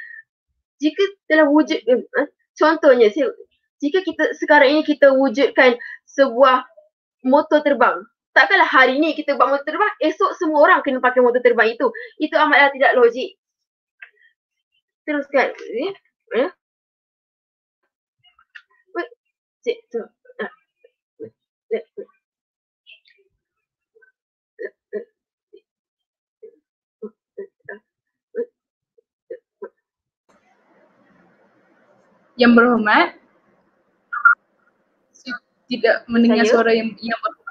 Jika telah wujud eh, contohnya saya, jika kita sekarang ini kita wujudkan sebuah motor terbang takkanlah hari ni kita buat motor terbang, esok semua orang kena pakai motor terbang itu. Itu amatlah tidak logik. Teruskan. Ya. Ya. Cik, tu. Ah. Yang berhormat, tidak mendengar Saya? suara yang yang berhormat.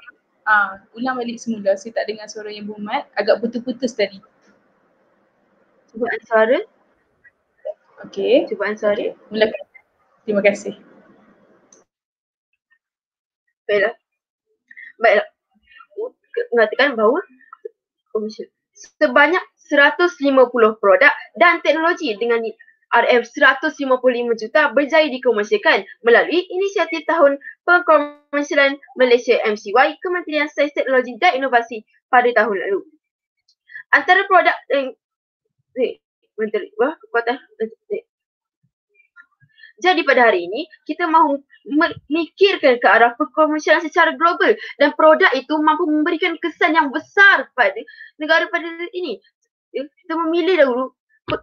Ah, ulang balik semula. Saya tak dengar suara yang berhormat. Agak putus-putus tadi. Cubaan suara. Okey. Cubaan suara. Okey. Mulakan. Terima kasih. Baiklah. Baiklah. Mengatakan bahawa. Sebanyak 150 produk dan teknologi dengan RM 155 juta berjaya dikomersialkan melalui inisiatif tahun pengkomersialan Malaysia MCY Kementerian Sains Teknologi dan Inovasi pada tahun lalu. Antara produk yang eh, menteri wah kekuatan jadi pada hari ini kita mahu memikirkan ke arah perkomersialan secara global dan produk itu mampu memberikan kesan yang besar pada negara pada ini. Kita memilih dahulu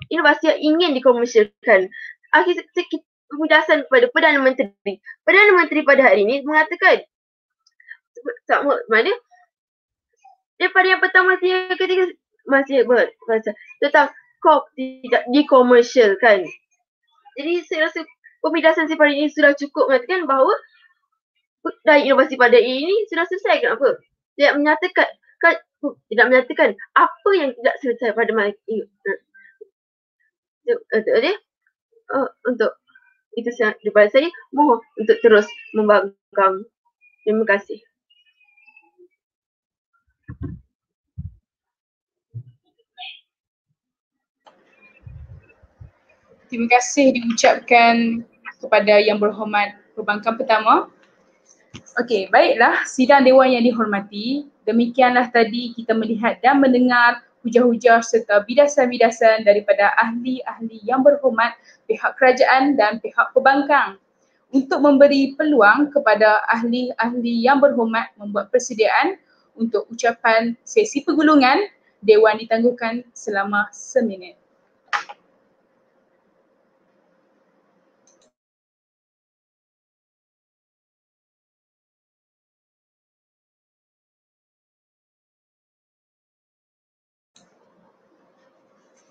inovasi yang ingin dikomersialkan. Akhir sedikit pemudasan kepada Perdana Menteri. Perdana Menteri pada hari ini mengatakan sama mana daripada yang pertama hingga ketiga masih bermasa tentang kop tidak dikomersialkan. Jadi saya rasa pemidasan saya pada ini sudah cukup mengatakan bahawa dari inovasi pada ini sudah selesai kenapa? Tidak menyatakan kan, tidak menyatakan apa yang tidak selesai pada masa ini. Uh, untuk itu daripada saya mohon untuk terus membangkang. Terima kasih. Terima kasih diucapkan kepada yang berhormat perbankan pertama. Okey, baiklah sidang dewan yang dihormati. Demikianlah tadi kita melihat dan mendengar hujah-hujah serta bidasan-bidasan daripada ahli-ahli yang berhormat pihak kerajaan dan pihak perbankan untuk memberi peluang kepada ahli-ahli yang berhormat membuat persediaan untuk ucapan sesi pergulungan Dewan ditangguhkan selama seminit.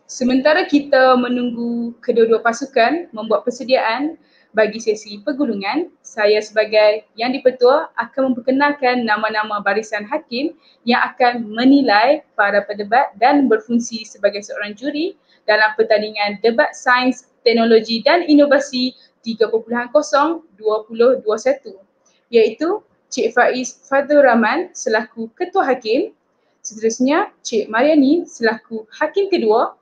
Sementara kita menunggu kedua-dua pasukan membuat persediaan bagi sesi pergulungan, saya sebagai Yang Dipertua akan memperkenalkan nama-nama barisan hakim yang akan menilai para pendebat dan berfungsi sebagai seorang juri dalam pertandingan debat sains, teknologi dan inovasi 3.0 2021 iaitu Cik Faiz Fadul Rahman selaku Ketua Hakim, seterusnya Cik Mariani selaku Hakim Kedua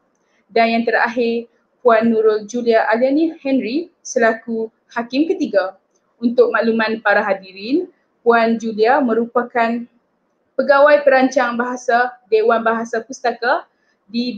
dan yang terakhir Puan Nurul Julia Aliani Henry selaku Hakim Ketiga. Untuk makluman para hadirin, Puan Julia merupakan Pegawai Perancang Bahasa Dewan Bahasa Pustaka di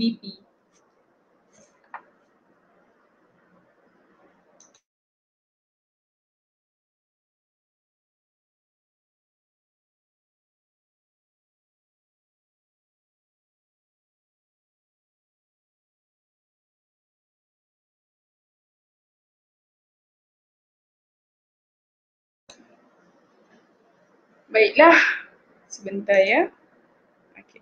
Baiklah, sebentar ya. Okay.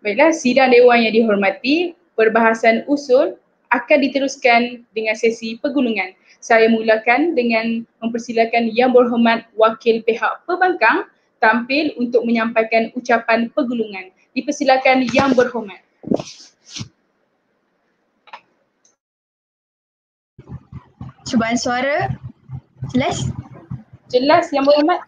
Baiklah, sidang dewan yang dihormati, perbahasan usul akan diteruskan dengan sesi pergulungan. Saya mulakan dengan mempersilakan Yang Berhormat Wakil Pihak Perbankang tampil untuk menyampaikan ucapan pergulungan. Dipersilakan Yang Berhormat. Cubaan suara. Jelas? Jelas Yang Berhormat.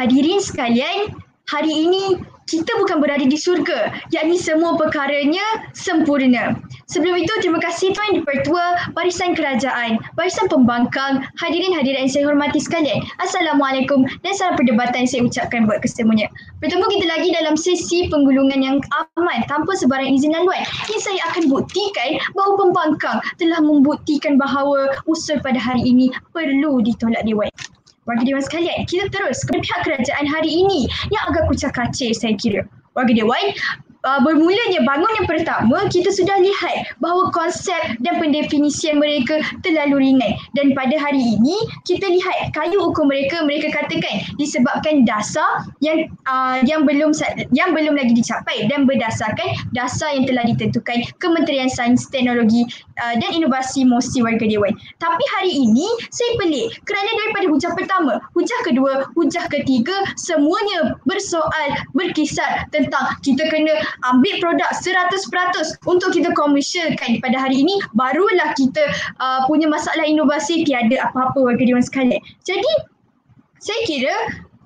Hadirin sekalian, hari ini kita bukan berada di syurga, yakni semua perkaranya sempurna. Sebelum itu, terima kasih Tuan Dipertua, Barisan Kerajaan, Barisan Pembangkang, hadirin hadirat yang saya hormati sekalian. Assalamualaikum dan salam perdebatan saya ucapkan buat kesemuanya. Bertemu kita lagi dalam sesi penggulungan yang aman tanpa sebarang izin laluan. Ini saya akan buktikan bahawa pembangkang telah membuktikan bahawa usul pada hari ini perlu ditolak Dewan. Warga Dewan sekalian, kita terus ke pihak kerajaan hari ini yang agak kucak kacir saya kira. Warga Dewan, uh, bermulanya bangun yang pertama, kita sudah lihat bahawa konsep dan pendefinisian mereka terlalu ringan. Dan pada hari ini, kita lihat kayu ukur mereka, mereka katakan disebabkan dasar yang uh, yang belum yang belum lagi dicapai dan berdasarkan dasar yang telah ditentukan Kementerian Sains, Teknologi uh, dan Inovasi Mosi Warga Dewan. Tapi hari ini, saya pelik kerana daripada hujah pertama, hujah kedua, hujah ketiga, semuanya bersoal, berkisar tentang kita kena ambil produk 100% untuk kita komersialkan pada hari ini barulah kita uh, punya masalah inovasi tiada apa-apa warga dewan sekalian. Jadi saya kira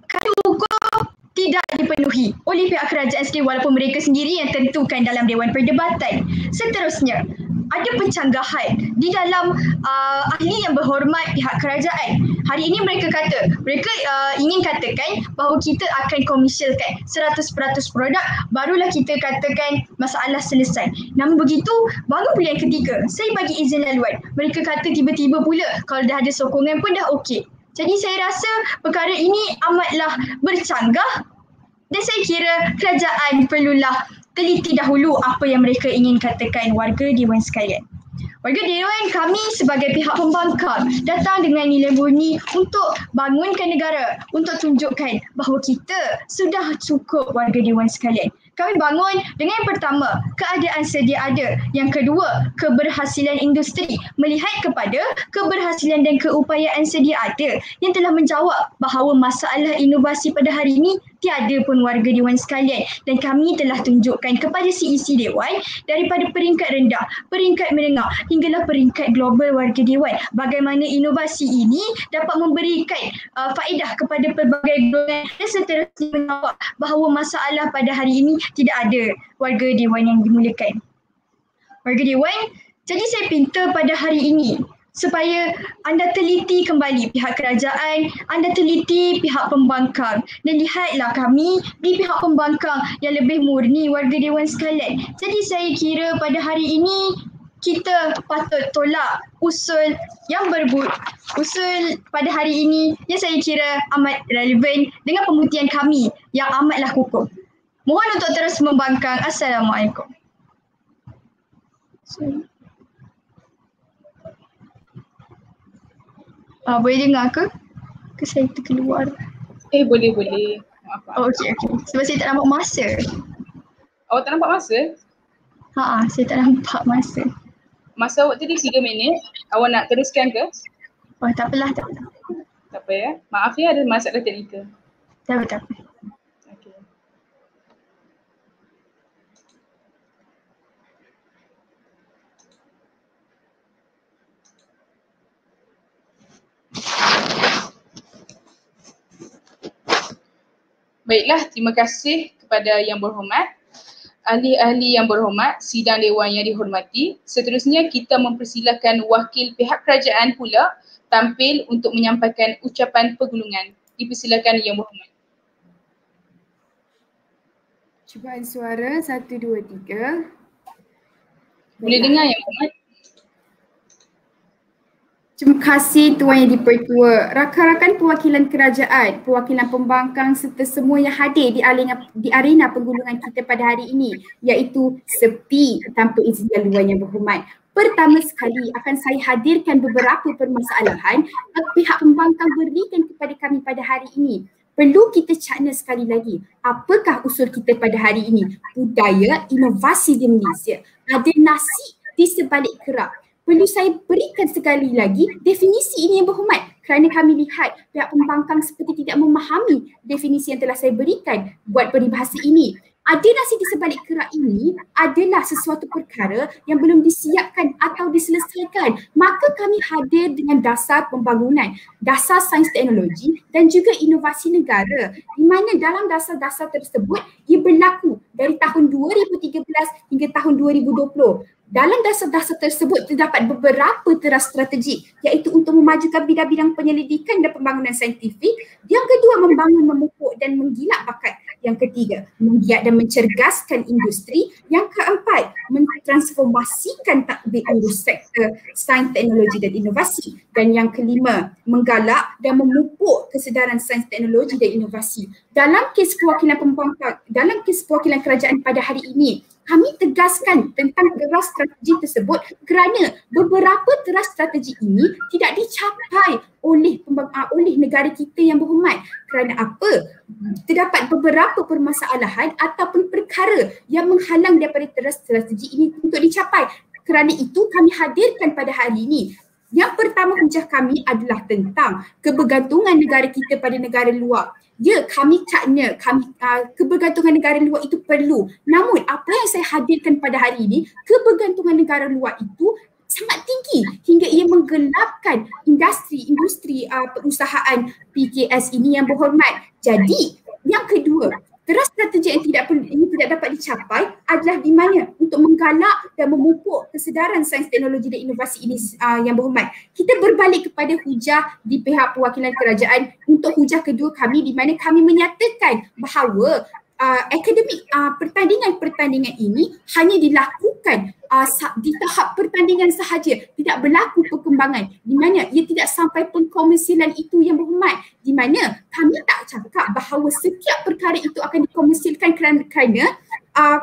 kata ukur tidak dipenuhi oleh pihak kerajaan sendiri walaupun mereka sendiri yang tentukan dalam Dewan Perdebatan. Seterusnya, ada pencanggahan di dalam uh, ahli yang berhormat pihak kerajaan. Hari ini mereka kata, mereka uh, ingin katakan bahawa kita akan komersialkan 100% produk barulah kita katakan masalah selesai. Namun begitu, baru pula yang ketiga, saya bagi izin laluan. Mereka kata tiba-tiba pula kalau dah ada sokongan pun dah okey. Jadi saya rasa perkara ini amatlah bercanggah dan saya kira kerajaan perlulah teliti dahulu apa yang mereka ingin katakan warga Dewan sekalian. Warga Dewan kami sebagai pihak pembangkang datang dengan nilai murni untuk bangunkan negara, untuk tunjukkan bahawa kita sudah cukup warga Dewan sekalian kami bangun dengan pertama, keadaan sedia ada. Yang kedua, keberhasilan industri melihat kepada keberhasilan dan keupayaan sedia ada yang telah menjawab bahawa masalah inovasi pada hari ini tiada pun warga Dewan sekalian dan kami telah tunjukkan kepada CEC Dewan daripada peringkat rendah, peringkat menengah hinggalah peringkat global warga Dewan bagaimana inovasi ini dapat memberikan uh, faedah kepada pelbagai golongan dan seterusnya menjawab bahawa masalah pada hari ini tidak ada warga Dewan yang dimuliakan. Warga Dewan, jadi saya pinta pada hari ini supaya anda teliti kembali pihak kerajaan, anda teliti pihak pembangkang dan lihatlah kami di pihak pembangkang yang lebih murni warga Dewan sekalian. Jadi saya kira pada hari ini kita patut tolak usul yang berbut usul pada hari ini yang saya kira amat relevan dengan pembuktian kami yang amatlah kukuh. Mohon untuk terus membangkang. Assalamualaikum. Sorry. Ah, boleh dengar ke? Ke saya terkeluar. Eh boleh boleh. maaf. maaf. Oh, okay, okay. Sebab saya tak nampak masa. Awak tak nampak masa? Ha, saya tak nampak masa. Masa awak tadi 3 minit. Awak nak teruskan ke? Oh, tak apalah, tak apalah. Tak apa ya. Maaf ya ada masalah teknikal. Tak apa, tak apa. Baiklah, terima kasih kepada yang berhormat. Ahli-ahli yang berhormat, sidang dewan yang dihormati. Seterusnya kita mempersilakan wakil pihak kerajaan pula tampil untuk menyampaikan ucapan pergulungan. Dipersilakan yang berhormat. Cubaan suara satu, dua, tiga. Boleh dengar yang berhormat? Terima kasih Tuan Yang Dipertua, rakan-rakan perwakilan kerajaan, perwakilan pembangkang serta semua yang hadir di arena, di arena penggulungan kita pada hari ini iaitu sepi tanpa izin yang luar yang berhormat. Pertama sekali akan saya hadirkan beberapa permasalahan yang pihak pembangkang berikan kepada kami pada hari ini. Perlu kita cakna sekali lagi, apakah usul kita pada hari ini? Budaya inovasi di Malaysia. Ada nasi di sebalik kerak perlu saya berikan sekali lagi definisi ini yang berhormat kerana kami lihat pihak pembangkang seperti tidak memahami definisi yang telah saya berikan buat peribahasa ini. Ada nasi di sebalik kerak ini adalah sesuatu perkara yang belum disiapkan atau diselesaikan. Maka kami hadir dengan dasar pembangunan, dasar sains teknologi dan juga inovasi negara di mana dalam dasar-dasar tersebut ia berlaku dari tahun 2013 hingga tahun 2020 dalam dasar-dasar tersebut terdapat beberapa teras strategi iaitu untuk memajukan bidang-bidang penyelidikan dan pembangunan saintifik. Yang kedua membangun, memupuk dan menggilak bakat. Yang ketiga menggiat dan mencerdaskan industri. Yang keempat mentransformasikan takbir urus sektor sains, teknologi dan inovasi. Dan yang kelima menggalak dan memupuk kesedaran sains, teknologi dan inovasi. Dalam kes perwakilan pembangkang, dalam kes perwakilan kerajaan pada hari ini, kami tegaskan tentang teras strategi tersebut kerana beberapa teras strategi ini tidak dicapai oleh uh, oleh negara kita yang berhormat. Kerana apa? Terdapat beberapa permasalahan ataupun perkara yang menghalang daripada teras strategi ini untuk dicapai. Kerana itu kami hadirkan pada hari ini yang pertama hujah kami adalah tentang kebergantungan negara kita pada negara luar. Ya, kami caknya kami uh, kebergantungan negara luar itu perlu. Namun apa yang saya hadirkan pada hari ini, kebergantungan negara luar itu sangat tinggi hingga ia menggelapkan industri-industri uh, perusahaan PKS ini yang berhormat. Jadi, yang kedua, Teras strategi yang tidak perlu, ini tidak dapat dicapai adalah di mana untuk menggalak dan memupuk kesedaran sains teknologi dan inovasi ini uh, yang berhormat. Kita berbalik kepada hujah di pihak perwakilan kerajaan untuk hujah kedua kami di mana kami menyatakan bahawa uh, akademik uh, pertandingan-pertandingan ini hanya dilakukan uh, di tahap pertandingan sahaja. Tidak berlaku perkembangan. Di mana ia tidak sampai pengkomersialan itu yang berhormat. Di mana kami tak cakap bahawa setiap perkara itu akan dikomersialkan kerana, kerana uh,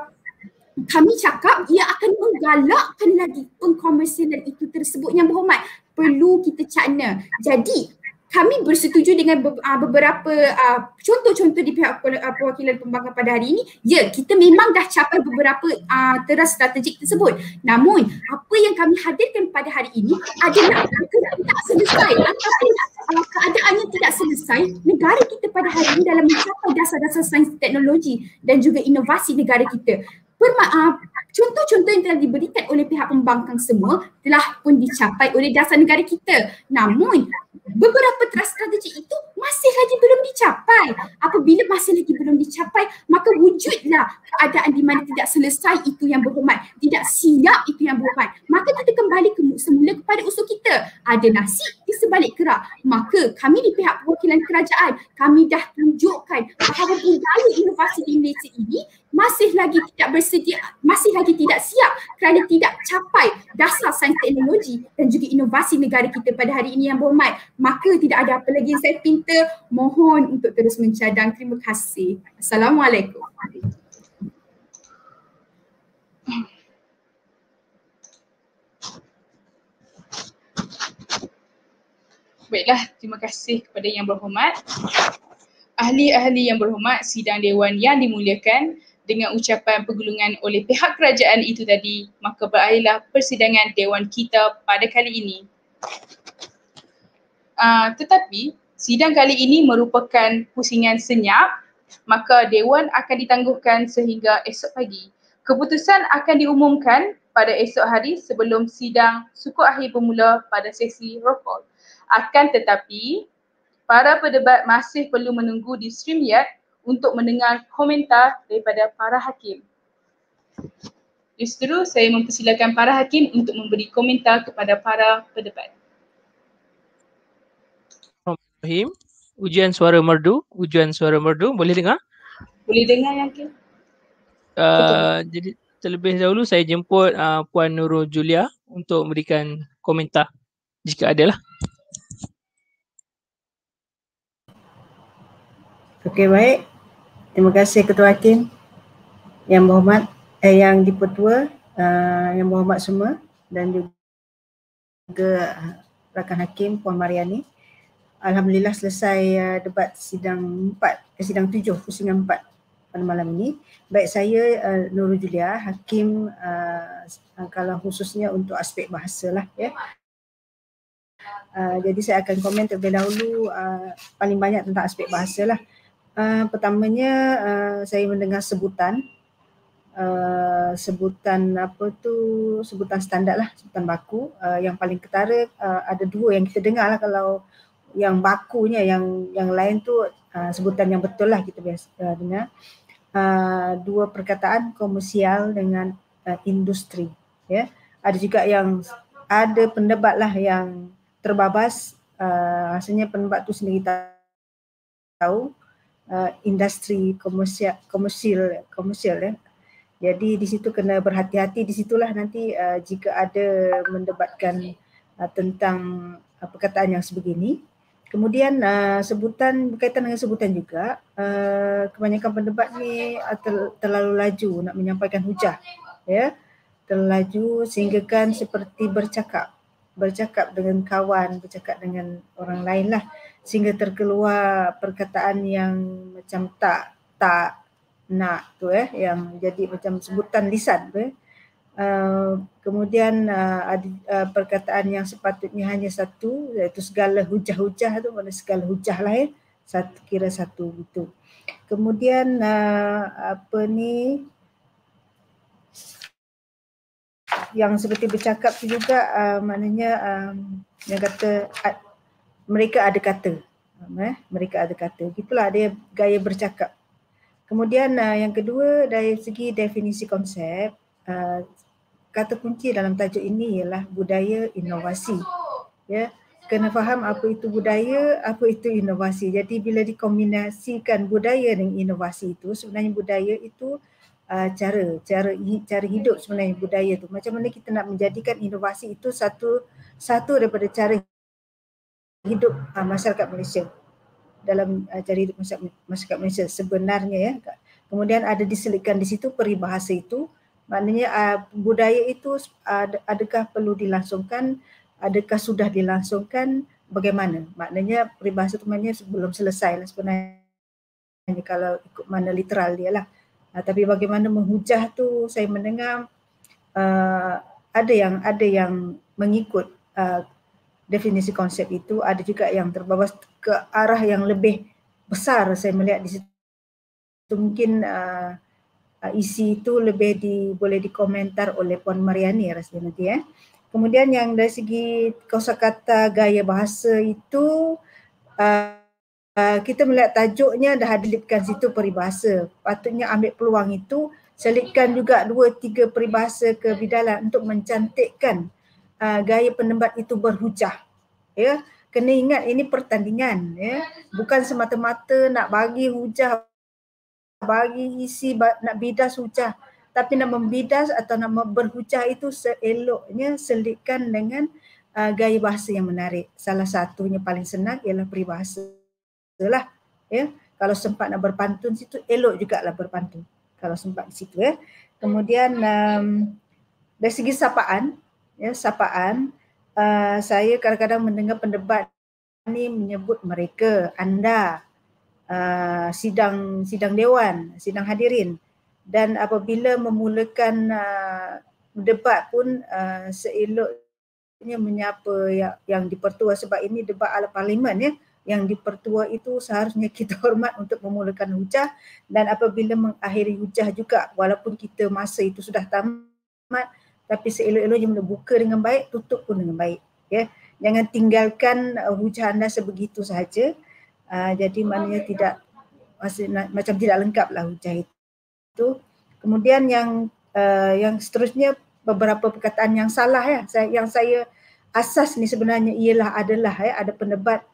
kami cakap ia akan menggalakkan lagi pengkomersialan itu tersebut yang berhormat. Perlu kita cakna. Jadi kami bersetuju dengan uh, beberapa uh, contoh-contoh di pihak uh, perwakilan pembangkang pada hari ini. Ya, kita memang dah capai beberapa uh, teras strategik tersebut. Namun, apa yang kami hadirkan pada hari ini adalah tidak selesai ataupun uh, keadaannya tidak selesai negara kita pada hari ini dalam mencapai dasar-dasar sains teknologi dan juga inovasi negara kita. Perma- uh, contoh-contoh yang telah diberikan oleh pihak pembangkang semua telah pun dicapai oleh dasar negara kita. Namun, beberapa trust strategi itu masih lagi belum dicapai. Apabila masih lagi belum dicapai, maka wujudlah keadaan di mana tidak selesai itu yang berhormat, tidak siap itu yang berhormat. Maka kita kembali ke semula kepada usul kita. Ada nasi di sebalik kerak. Maka kami di pihak perwakilan kerajaan, kami dah tunjukkan bahawa budaya inovasi di Malaysia ini masih lagi tidak bersedia, masih lagi tidak siap kerana tidak capai dasar sains teknologi dan juga inovasi negara kita pada hari ini yang berhormat. Maka tidak ada apa lagi yang saya pinta, mohon untuk terus mencadang. Terima kasih. Assalamualaikum. Baiklah, terima kasih kepada yang berhormat. Ahli-ahli yang berhormat, sidang Dewan yang dimuliakan dengan ucapan pergulungan oleh pihak kerajaan itu tadi, maka berakhirlah persidangan Dewan kita pada kali ini. Uh, tetapi sidang kali ini merupakan pusingan senyap maka Dewan akan ditangguhkan sehingga esok pagi. Keputusan akan diumumkan pada esok hari sebelum sidang suku akhir bermula pada sesi roll call. Akan tetapi, para pedebat masih perlu menunggu di StreamYard untuk mendengar komentar daripada para hakim. Justru saya mempersilakan para hakim untuk memberi komentar kepada para pedebat. Rahim, ujian suara merdu, ujian suara merdu, boleh dengar? Boleh dengar yang ke? Uh, jadi terlebih dahulu saya jemput uh, Puan Nurul Julia untuk memberikan komentar jika ada lah. Okey baik. Terima kasih Ketua Hakim yang berhormat, eh, yang dipertua, uh, yang berhormat semua dan juga rakan Hakim Puan Mariani. Alhamdulillah selesai uh, debat sidang 4, eh, sidang 7, pusingan 4 pada malam ini. Baik saya uh, Nurul Julia, Hakim uh, kalau khususnya untuk aspek bahasa lah ya. Uh, jadi saya akan komen terlebih dahulu uh, paling banyak tentang aspek bahasa lah. Uh, pertamanya uh, saya mendengar sebutan uh, sebutan apa tu sebutan standard lah sebutan baku uh, yang paling ketara uh, ada dua yang kita dengar lah kalau yang bakunya yang yang lain tu uh, sebutan yang betul lah kita biasa uh, dengar uh, dua perkataan komersial dengan uh, industri ya yeah. ada juga yang ada pendebat lah yang terbabas uh, rasanya pendebat tu sendiri tahu uh, industri komersial komersial komersial ya jadi di situ kena berhati-hati di situlah nanti uh, jika ada mendebatkan uh, tentang uh, perkataan yang sebegini Kemudian uh, sebutan berkaitan dengan sebutan juga uh, kebanyakan pendebat ni uh, ter, terlalu laju nak menyampaikan hujah ya. Terlalu laju sehingga kan seperti bercakap bercakap dengan kawan bercakap dengan orang lain lah. Sehingga terkeluar perkataan yang macam tak tak nak tu eh yang jadi macam sebutan lisan tu eh Uh, kemudian uh, ada uh, perkataan yang sepatutnya hanya satu iaitu segala hujah-hujah tu mana segala hujah lah ya satu kira satu gitu. Kemudian uh, apa ni? Yang seperti bercakap tu juga uh, maknanya um, yang kata uh, mereka ada kata. Uh, eh mereka ada kata. Gitulah dia gaya bercakap. Kemudian uh, yang kedua dari segi definisi konsep uh, kata kunci dalam tajuk ini ialah budaya inovasi. Ya, kena faham apa itu budaya, apa itu inovasi. Jadi bila dikombinasikan budaya dengan inovasi itu, sebenarnya budaya itu uh, cara cara cara hidup sebenarnya budaya itu. Macam mana kita nak menjadikan inovasi itu satu satu daripada cara hidup uh, masyarakat Malaysia dalam uh, cara hidup masyarakat Malaysia sebenarnya ya. Kemudian ada diselipkan di situ peribahasa itu maknanya uh, budaya itu uh, adakah perlu dilangsungkan? Adakah sudah dilangsungkan? Bagaimana? Maknanya peribahasa itu maknanya belum selesai lah sebenarnya kalau ikut mana literal dia lah. Uh, tapi bagaimana menghujah tu saya mendengar uh, ada yang ada yang mengikut uh, definisi konsep itu. Ada juga yang terbawa ke arah yang lebih besar saya melihat di situ. Mungkin uh, uh, isi itu lebih di boleh dikomentar oleh Puan Mariani rasanya nanti ya. Kemudian yang dari segi kosakata gaya bahasa itu uh, uh, kita melihat tajuknya dah dilipkan situ peribahasa. Patutnya ambil peluang itu selitkan juga dua tiga peribahasa ke bidalan untuk mencantikkan uh, gaya pendebat itu berhujah. Ya, kena ingat ini pertandingan ya. Bukan semata-mata nak bagi hujah bagi isi nak bidas hujah tapi nak membidas atau nak berhujah itu seeloknya selitkan dengan uh, gaya bahasa yang menarik. Salah satunya paling senang ialah peribahasa lah. Ya. Kalau sempat nak berpantun situ elok juga lah berpantun. Kalau sempat di situ ya. Kemudian um, dari segi sapaan, ya sapaan uh, saya kadang-kadang mendengar pendebat ni menyebut mereka, anda, uh, sidang sidang dewan, sidang hadirin. Dan apabila memulakan uh, debat pun uh, seeloknya menyapa yang, yang dipertua. Sebab ini debat ala parlimen ya. Yang dipertua itu seharusnya kita hormat untuk memulakan hujah. Dan apabila mengakhiri hujah juga walaupun kita masa itu sudah tamat tapi seelok-eloknya buka dengan baik tutup pun dengan baik ya. Jangan tinggalkan uh, hujah anda sebegitu sahaja uh, jadi maknanya tidak masih macam tidak lengkap lah hujah itu. Kemudian yang uh, yang seterusnya beberapa perkataan yang salah ya. Saya, yang saya asas ni sebenarnya ialah adalah ya ada pendebat.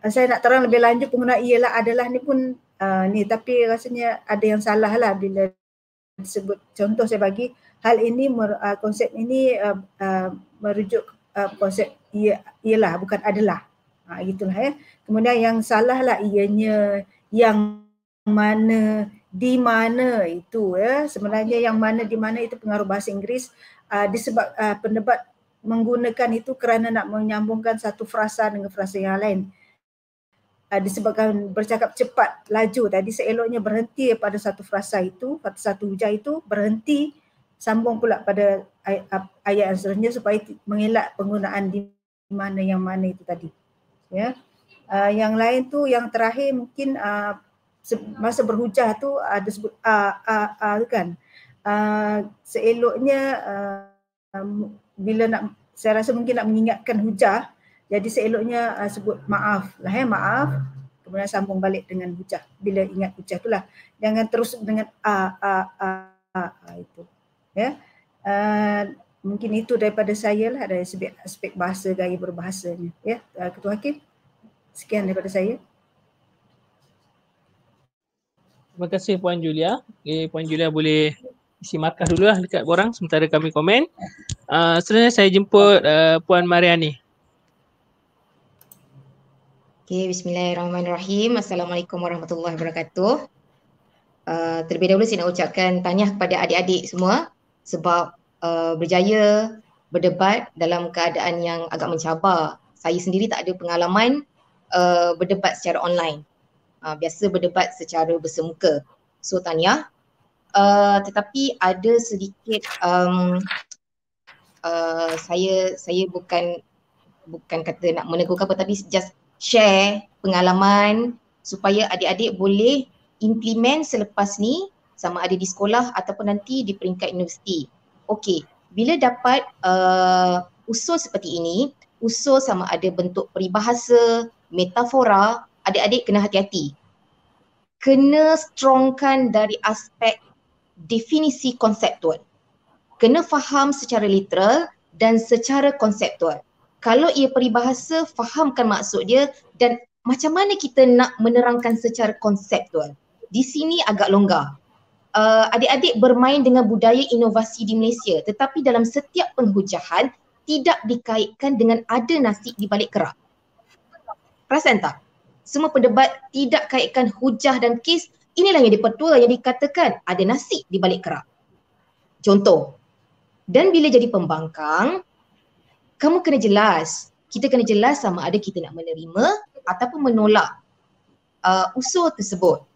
Uh, saya nak terang lebih lanjut pengguna ialah adalah ni pun uh, ni. Tapi rasanya ada yang salah lah bila disebut. Contoh saya bagi hal ini uh, konsep ini uh, uh, merujuk uh, konsep ia ialah bukan adalah. Ha, gitulah ya kemudian yang salah lah ianya yang mana di mana itu ya. Sebenarnya yang mana di mana itu pengaruh bahasa Inggeris. Uh, disebab uh, pendebat menggunakan itu kerana nak menyambungkan satu frasa dengan frasa yang lain. Uh, disebabkan bercakap cepat laju tadi seeloknya berhenti pada satu frasa itu pada satu hujah itu berhenti sambung pula pada ayat, yang seterusnya supaya mengelak penggunaan di mana yang mana itu tadi ya uh, yang lain tu yang terakhir mungkin uh, masa berhujah tu ada sebut a a a kan? Uh, seeloknya uh, bila nak saya rasa mungkin nak mengingatkan hujah jadi seeloknya uh, sebut maaf lah ya maaf kemudian sambung balik dengan hujah bila ingat hujah itulah jangan terus dengan a a a, itu ya. Uh, mungkin itu daripada saya lah dari aspek, aspek bahasa gaya berbahasanya ya. Uh, ketua hakim sekian daripada saya Terima kasih Puan Julia. Okay, Puan Julia boleh isi markah dulu lah dekat borang sementara kami komen. Uh, seterusnya saya jemput uh, Puan Mariani. Okay, bismillahirrahmanirrahim. Assalamualaikum warahmatullahi wabarakatuh. Uh, terlebih dahulu saya nak ucapkan tahniah kepada adik-adik semua sebab uh, berjaya berdebat dalam keadaan yang agak mencabar. Saya sendiri tak ada pengalaman uh, berdebat secara online uh, biasa berdebat secara bersemuka. So Tanya, uh, tetapi ada sedikit um, uh, saya saya bukan bukan kata nak menegur apa tapi just share pengalaman supaya adik-adik boleh implement selepas ni sama ada di sekolah ataupun nanti di peringkat universiti. Okey, bila dapat uh, usul seperti ini, usul sama ada bentuk peribahasa, metafora adik-adik kena hati-hati. Kena strongkan dari aspek definisi konseptual. Kena faham secara literal dan secara konseptual. Kalau ia peribahasa, fahamkan maksud dia dan macam mana kita nak menerangkan secara konseptual. Di sini agak longgar. Uh, adik-adik bermain dengan budaya inovasi di Malaysia tetapi dalam setiap penghujahan tidak dikaitkan dengan ada nasi di balik kerak. Perasan tak? semua pendebat tidak kaitkan hujah dan kes inilah yang dipertua yang dikatakan ada nasi di balik kerak. Contoh, dan bila jadi pembangkang, kamu kena jelas, kita kena jelas sama ada kita nak menerima ataupun menolak uh, usul tersebut.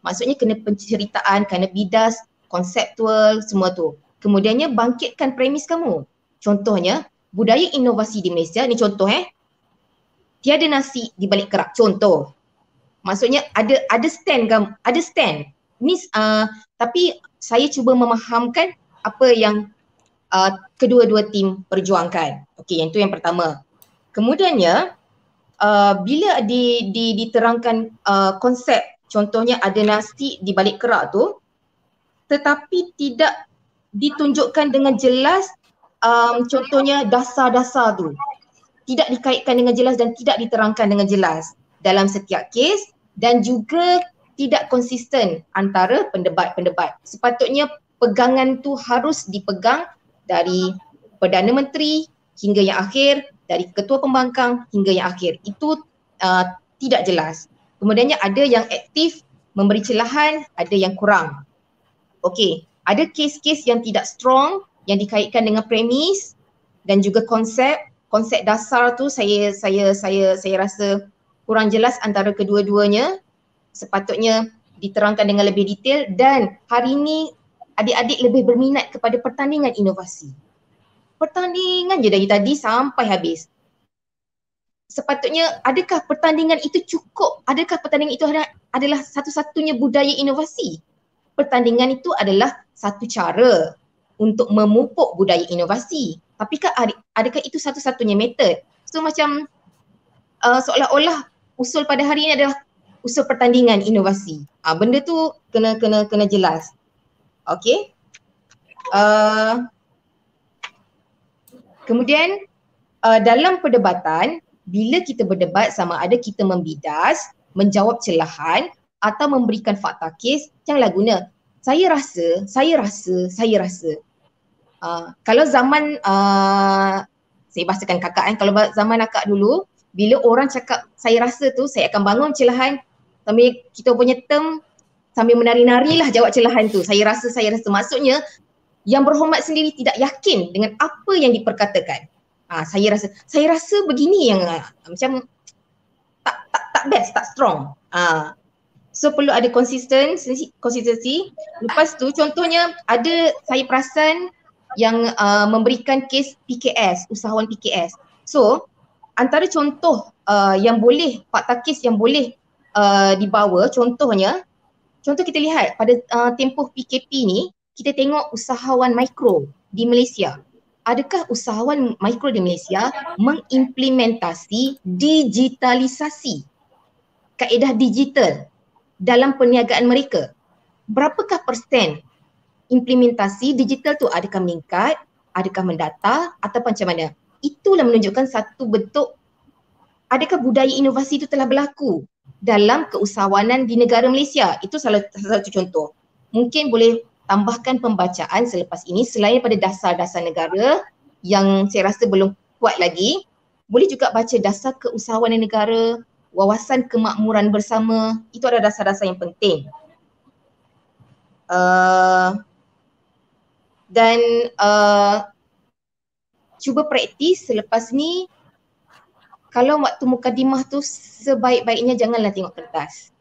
Maksudnya kena penceritaan, kena bidas, konseptual, semua tu. Kemudiannya bangkitkan premis kamu. Contohnya, budaya inovasi di Malaysia, ni contoh eh, tiada nasi di balik kerak. Contoh. Maksudnya ada ada stand kan? Ada stand. Ni uh, tapi saya cuba memahamkan apa yang uh, kedua-dua tim perjuangkan. Okey, yang tu yang pertama. Kemudiannya uh, bila di, di diterangkan uh, konsep contohnya ada nasi di balik kerak tu tetapi tidak ditunjukkan dengan jelas um, contohnya dasar-dasar tu tidak dikaitkan dengan jelas dan tidak diterangkan dengan jelas dalam setiap kes dan juga tidak konsisten antara pendebat-pendebat. Sepatutnya pegangan tu harus dipegang dari Perdana Menteri hingga yang akhir, dari Ketua Pembangkang hingga yang akhir. Itu uh, tidak jelas. Kemudiannya ada yang aktif memberi celahan, ada yang kurang. Okey, ada kes-kes yang tidak strong yang dikaitkan dengan premis dan juga konsep konsep dasar tu saya saya saya saya rasa kurang jelas antara kedua-duanya sepatutnya diterangkan dengan lebih detail dan hari ini adik-adik lebih berminat kepada pertandingan inovasi. Pertandingan je dari tadi sampai habis. Sepatutnya adakah pertandingan itu cukup? Adakah pertandingan itu adalah satu-satunya budaya inovasi? Pertandingan itu adalah satu cara untuk memupuk budaya inovasi. Tapi kah adakah itu satu-satunya metod? So macam uh, seolah-olah usul pada hari ini adalah usul pertandingan inovasi. Uh, benda tu kena kena kena jelas. Okey. Uh, kemudian uh, dalam perdebatan bila kita berdebat sama ada kita membidas, menjawab celahan atau memberikan fakta kes, janganlah guna saya rasa, saya rasa, saya rasa. Uh, kalau zaman uh, saya bahasakan kakak kan, kalau zaman akak dulu bila orang cakap saya rasa tu saya akan bangun celahan sambil kita punya term sambil menari-nari lah jawab celahan tu. Saya rasa, saya rasa maksudnya yang berhormat sendiri tidak yakin dengan apa yang diperkatakan. Ah, saya rasa, saya rasa begini yang uh, macam tak tak tak best, tak strong. Ah, so perlu ada consistency, consistency. Lepas tu contohnya ada saya perasan yang uh, memberikan kes PKS, usahawan PKS. So antara contoh uh, yang boleh, fakta kes yang boleh uh, dibawa contohnya contoh kita lihat pada uh, tempoh PKP ni kita tengok usahawan mikro di Malaysia adakah usahawan mikro di Malaysia mengimplementasi digitalisasi kaedah digital dalam perniagaan mereka berapakah persen implementasi digital tu adakah meningkat adakah mendata atau macam mana itulah menunjukkan satu bentuk adakah budaya inovasi itu telah berlaku dalam keusahawanan di negara Malaysia. Itu salah satu contoh. Mungkin boleh tambahkan pembacaan selepas ini selain pada dasar-dasar negara yang saya rasa belum kuat lagi. Boleh juga baca dasar keusahawanan negara, wawasan kemakmuran bersama. Itu adalah dasar-dasar yang penting. Uh, dan uh, cuba praktis selepas ni kalau waktu mukadimah tu sebaik-baiknya janganlah tengok kertas.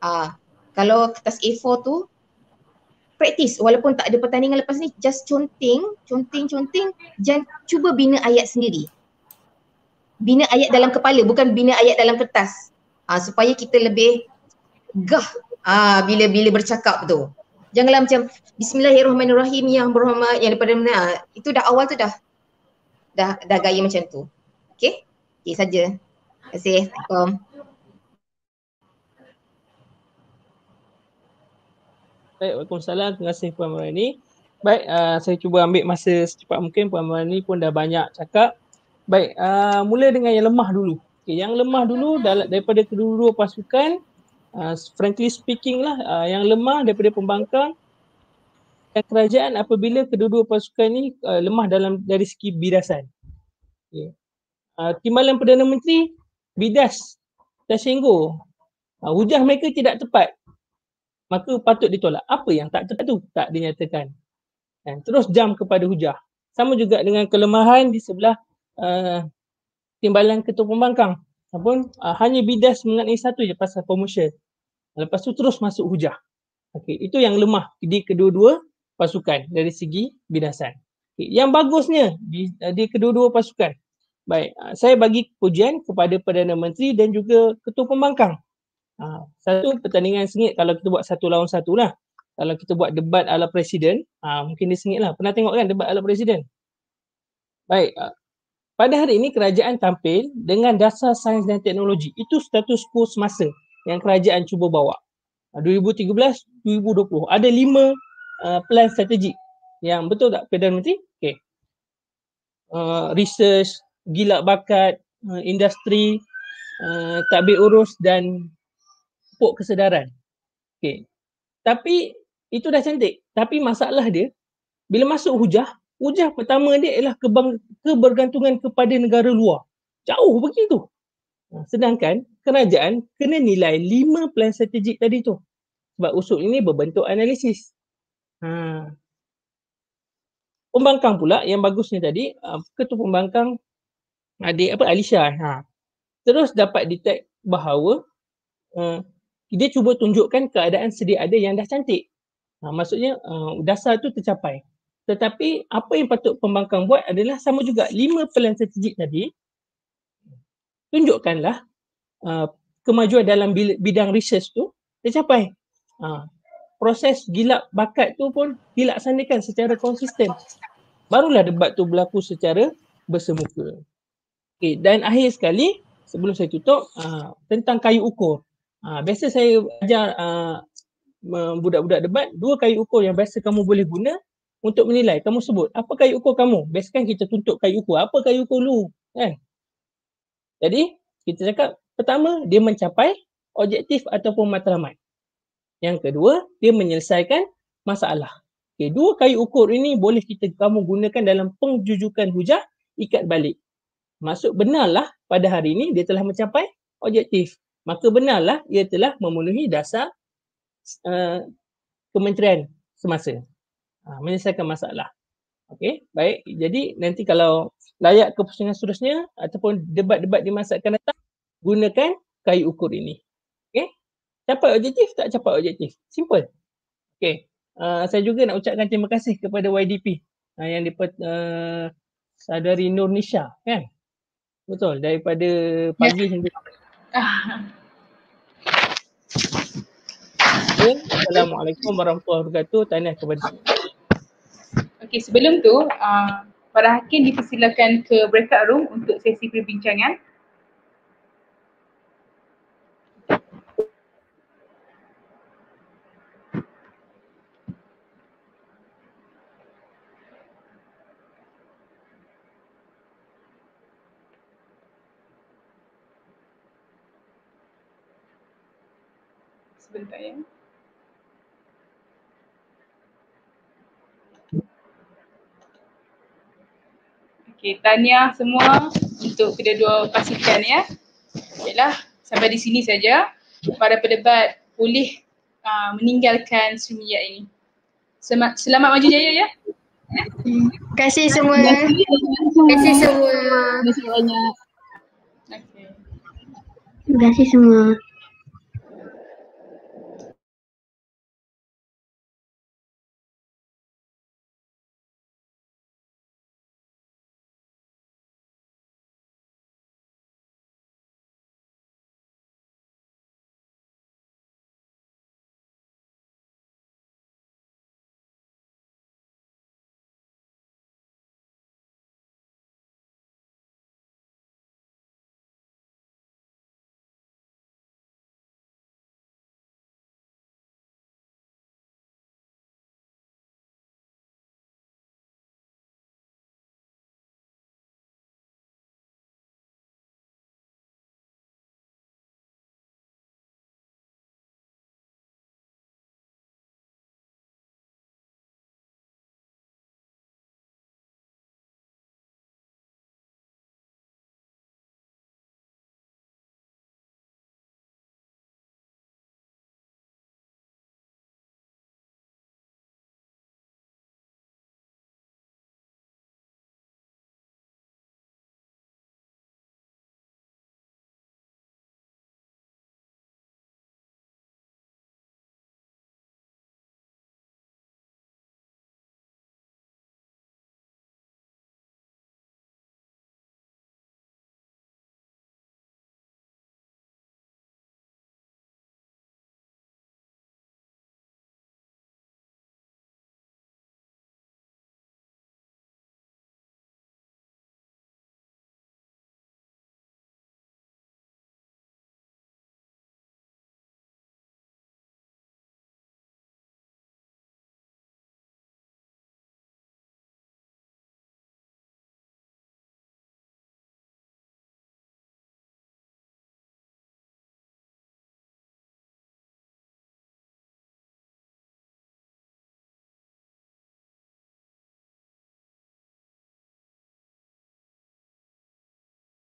Ah, uh, kalau kertas A4 tu praktis walaupun tak ada pertandingan lepas ni just conteng, conteng jangan cuba bina ayat sendiri. Bina ayat dalam kepala bukan bina ayat dalam kertas. Ah, uh, supaya kita lebih gah ah uh, bila bila bercakap tu. Janganlah macam bismillahirrahmanirrahim yang berhormat yang daripada mana uh, itu dah awal tu dah dah dah gaya macam tu. Okay? Okay saja. Terima kasih. Assalamualaikum. Baik, Waalaikumsalam. Terima kasih Puan Marani. Baik, uh, saya cuba ambil masa secepat mungkin. Puan Marani pun dah banyak cakap. Baik, uh, mula dengan yang lemah dulu. Okay, yang lemah dulu daripada kedua-dua pasukan, uh, frankly speaking lah, uh, yang lemah daripada pembangkang, kerajaan apabila kedua-dua pasukan ni uh, lemah dalam dari segi birasan. Okay uh, timbalan Perdana Menteri bidas tersinggung. Uh, hujah mereka tidak tepat. Maka patut ditolak. Apa yang tak tepat tu? Tak dinyatakan. Dan terus jam kepada hujah. Sama juga dengan kelemahan di sebelah uh, timbalan ketua pembangkang. Ataupun uh, hanya bidas mengenai satu je pasal promotion. Lepas tu terus masuk hujah. Okay, itu yang lemah di kedua-dua pasukan dari segi bidasan. Okay, yang bagusnya di, di kedua-dua pasukan Baik, ah, saya bagi pujian kepada Perdana Menteri dan juga Ketua Pembangkang. Ah, satu pertandingan sengit kalau kita buat satu lawan satu lah. Kalau kita buat debat ala presiden, ah, mungkin dia sengit lah. Pernah tengok kan debat ala presiden? Baik, pada hari ini kerajaan tampil dengan dasar sains dan teknologi. Itu status quo semasa yang kerajaan cuba bawa. 2013-2020. Ada lima plan strategi yang betul tak Perdana Menteri? Okay. Uh, research, gila bakat, uh, industri, uh, takbir urus dan pupuk kesedaran. Okay. Tapi itu dah cantik. Tapi masalah dia, bila masuk hujah, hujah pertama dia ialah kebang, kebergantungan kepada negara luar. Jauh begitu. Sedangkan kerajaan kena nilai lima plan strategik tadi tu. Sebab usul ini berbentuk analisis. Ha. Pembangkang pula yang bagusnya tadi, ketua pembangkang adik apa Alisha ha terus dapat detect bahawa uh, dia cuba tunjukkan keadaan sedia ada yang dah cantik. Ha, maksudnya uh, dasar tu tercapai. Tetapi apa yang patut pembangkang buat adalah sama juga lima pelan strategik tadi tunjukkanlah uh, kemajuan dalam bidang research tu tercapai. Ha, proses gilap bakat tu pun dilaksanakan secara konsisten. Barulah debat tu berlaku secara bersemuka. Okay, dan akhir sekali sebelum saya tutup uh, tentang kayu ukur. Uh, biasa saya ajar uh, budak-budak debat dua kayu ukur yang biasa kamu boleh guna untuk menilai. Kamu sebut apa kayu ukur kamu? Biasa kan kita tuntut kayu ukur. Apa kayu ukur lu? Kan? Jadi kita cakap pertama dia mencapai objektif ataupun matlamat. Yang kedua dia menyelesaikan masalah. Okay, dua kayu ukur ini boleh kita kamu gunakan dalam pengjujukan hujah ikat balik. Maksud benarlah pada hari ini dia telah mencapai objektif. Maka benarlah ia telah memenuhi dasar uh, kementerian semasa. Uh, menyelesaikan masalah. Okey, baik. Jadi nanti kalau layak ke pusingan seterusnya ataupun debat-debat di masa akan datang, gunakan kayu ukur ini. Okey. Capai objektif tak capai objektif. Simple. Okey. Uh, saya juga nak ucapkan terima kasih kepada YDP uh, yang diper, uh, sadari Indonesia kan betul daripada pagi yeah. hingga okay. Assalamualaikum warahmatullahi wabarakatuh tanya kepada Okey sebelum tu uh, para hakim dipersilakan ke breakout room untuk sesi perbincangan sebentar ya. Okey, tanya semua untuk kedua-dua pasukan ya. Baiklah, sampai di sini saja. Para pendebat boleh uh, meninggalkan Sumiyat ini. Selamat, selamat maju jaya ya. Terima kasih semua. Terima kasih semua. Terima kasih banyak. Okay. Terima kasih semua.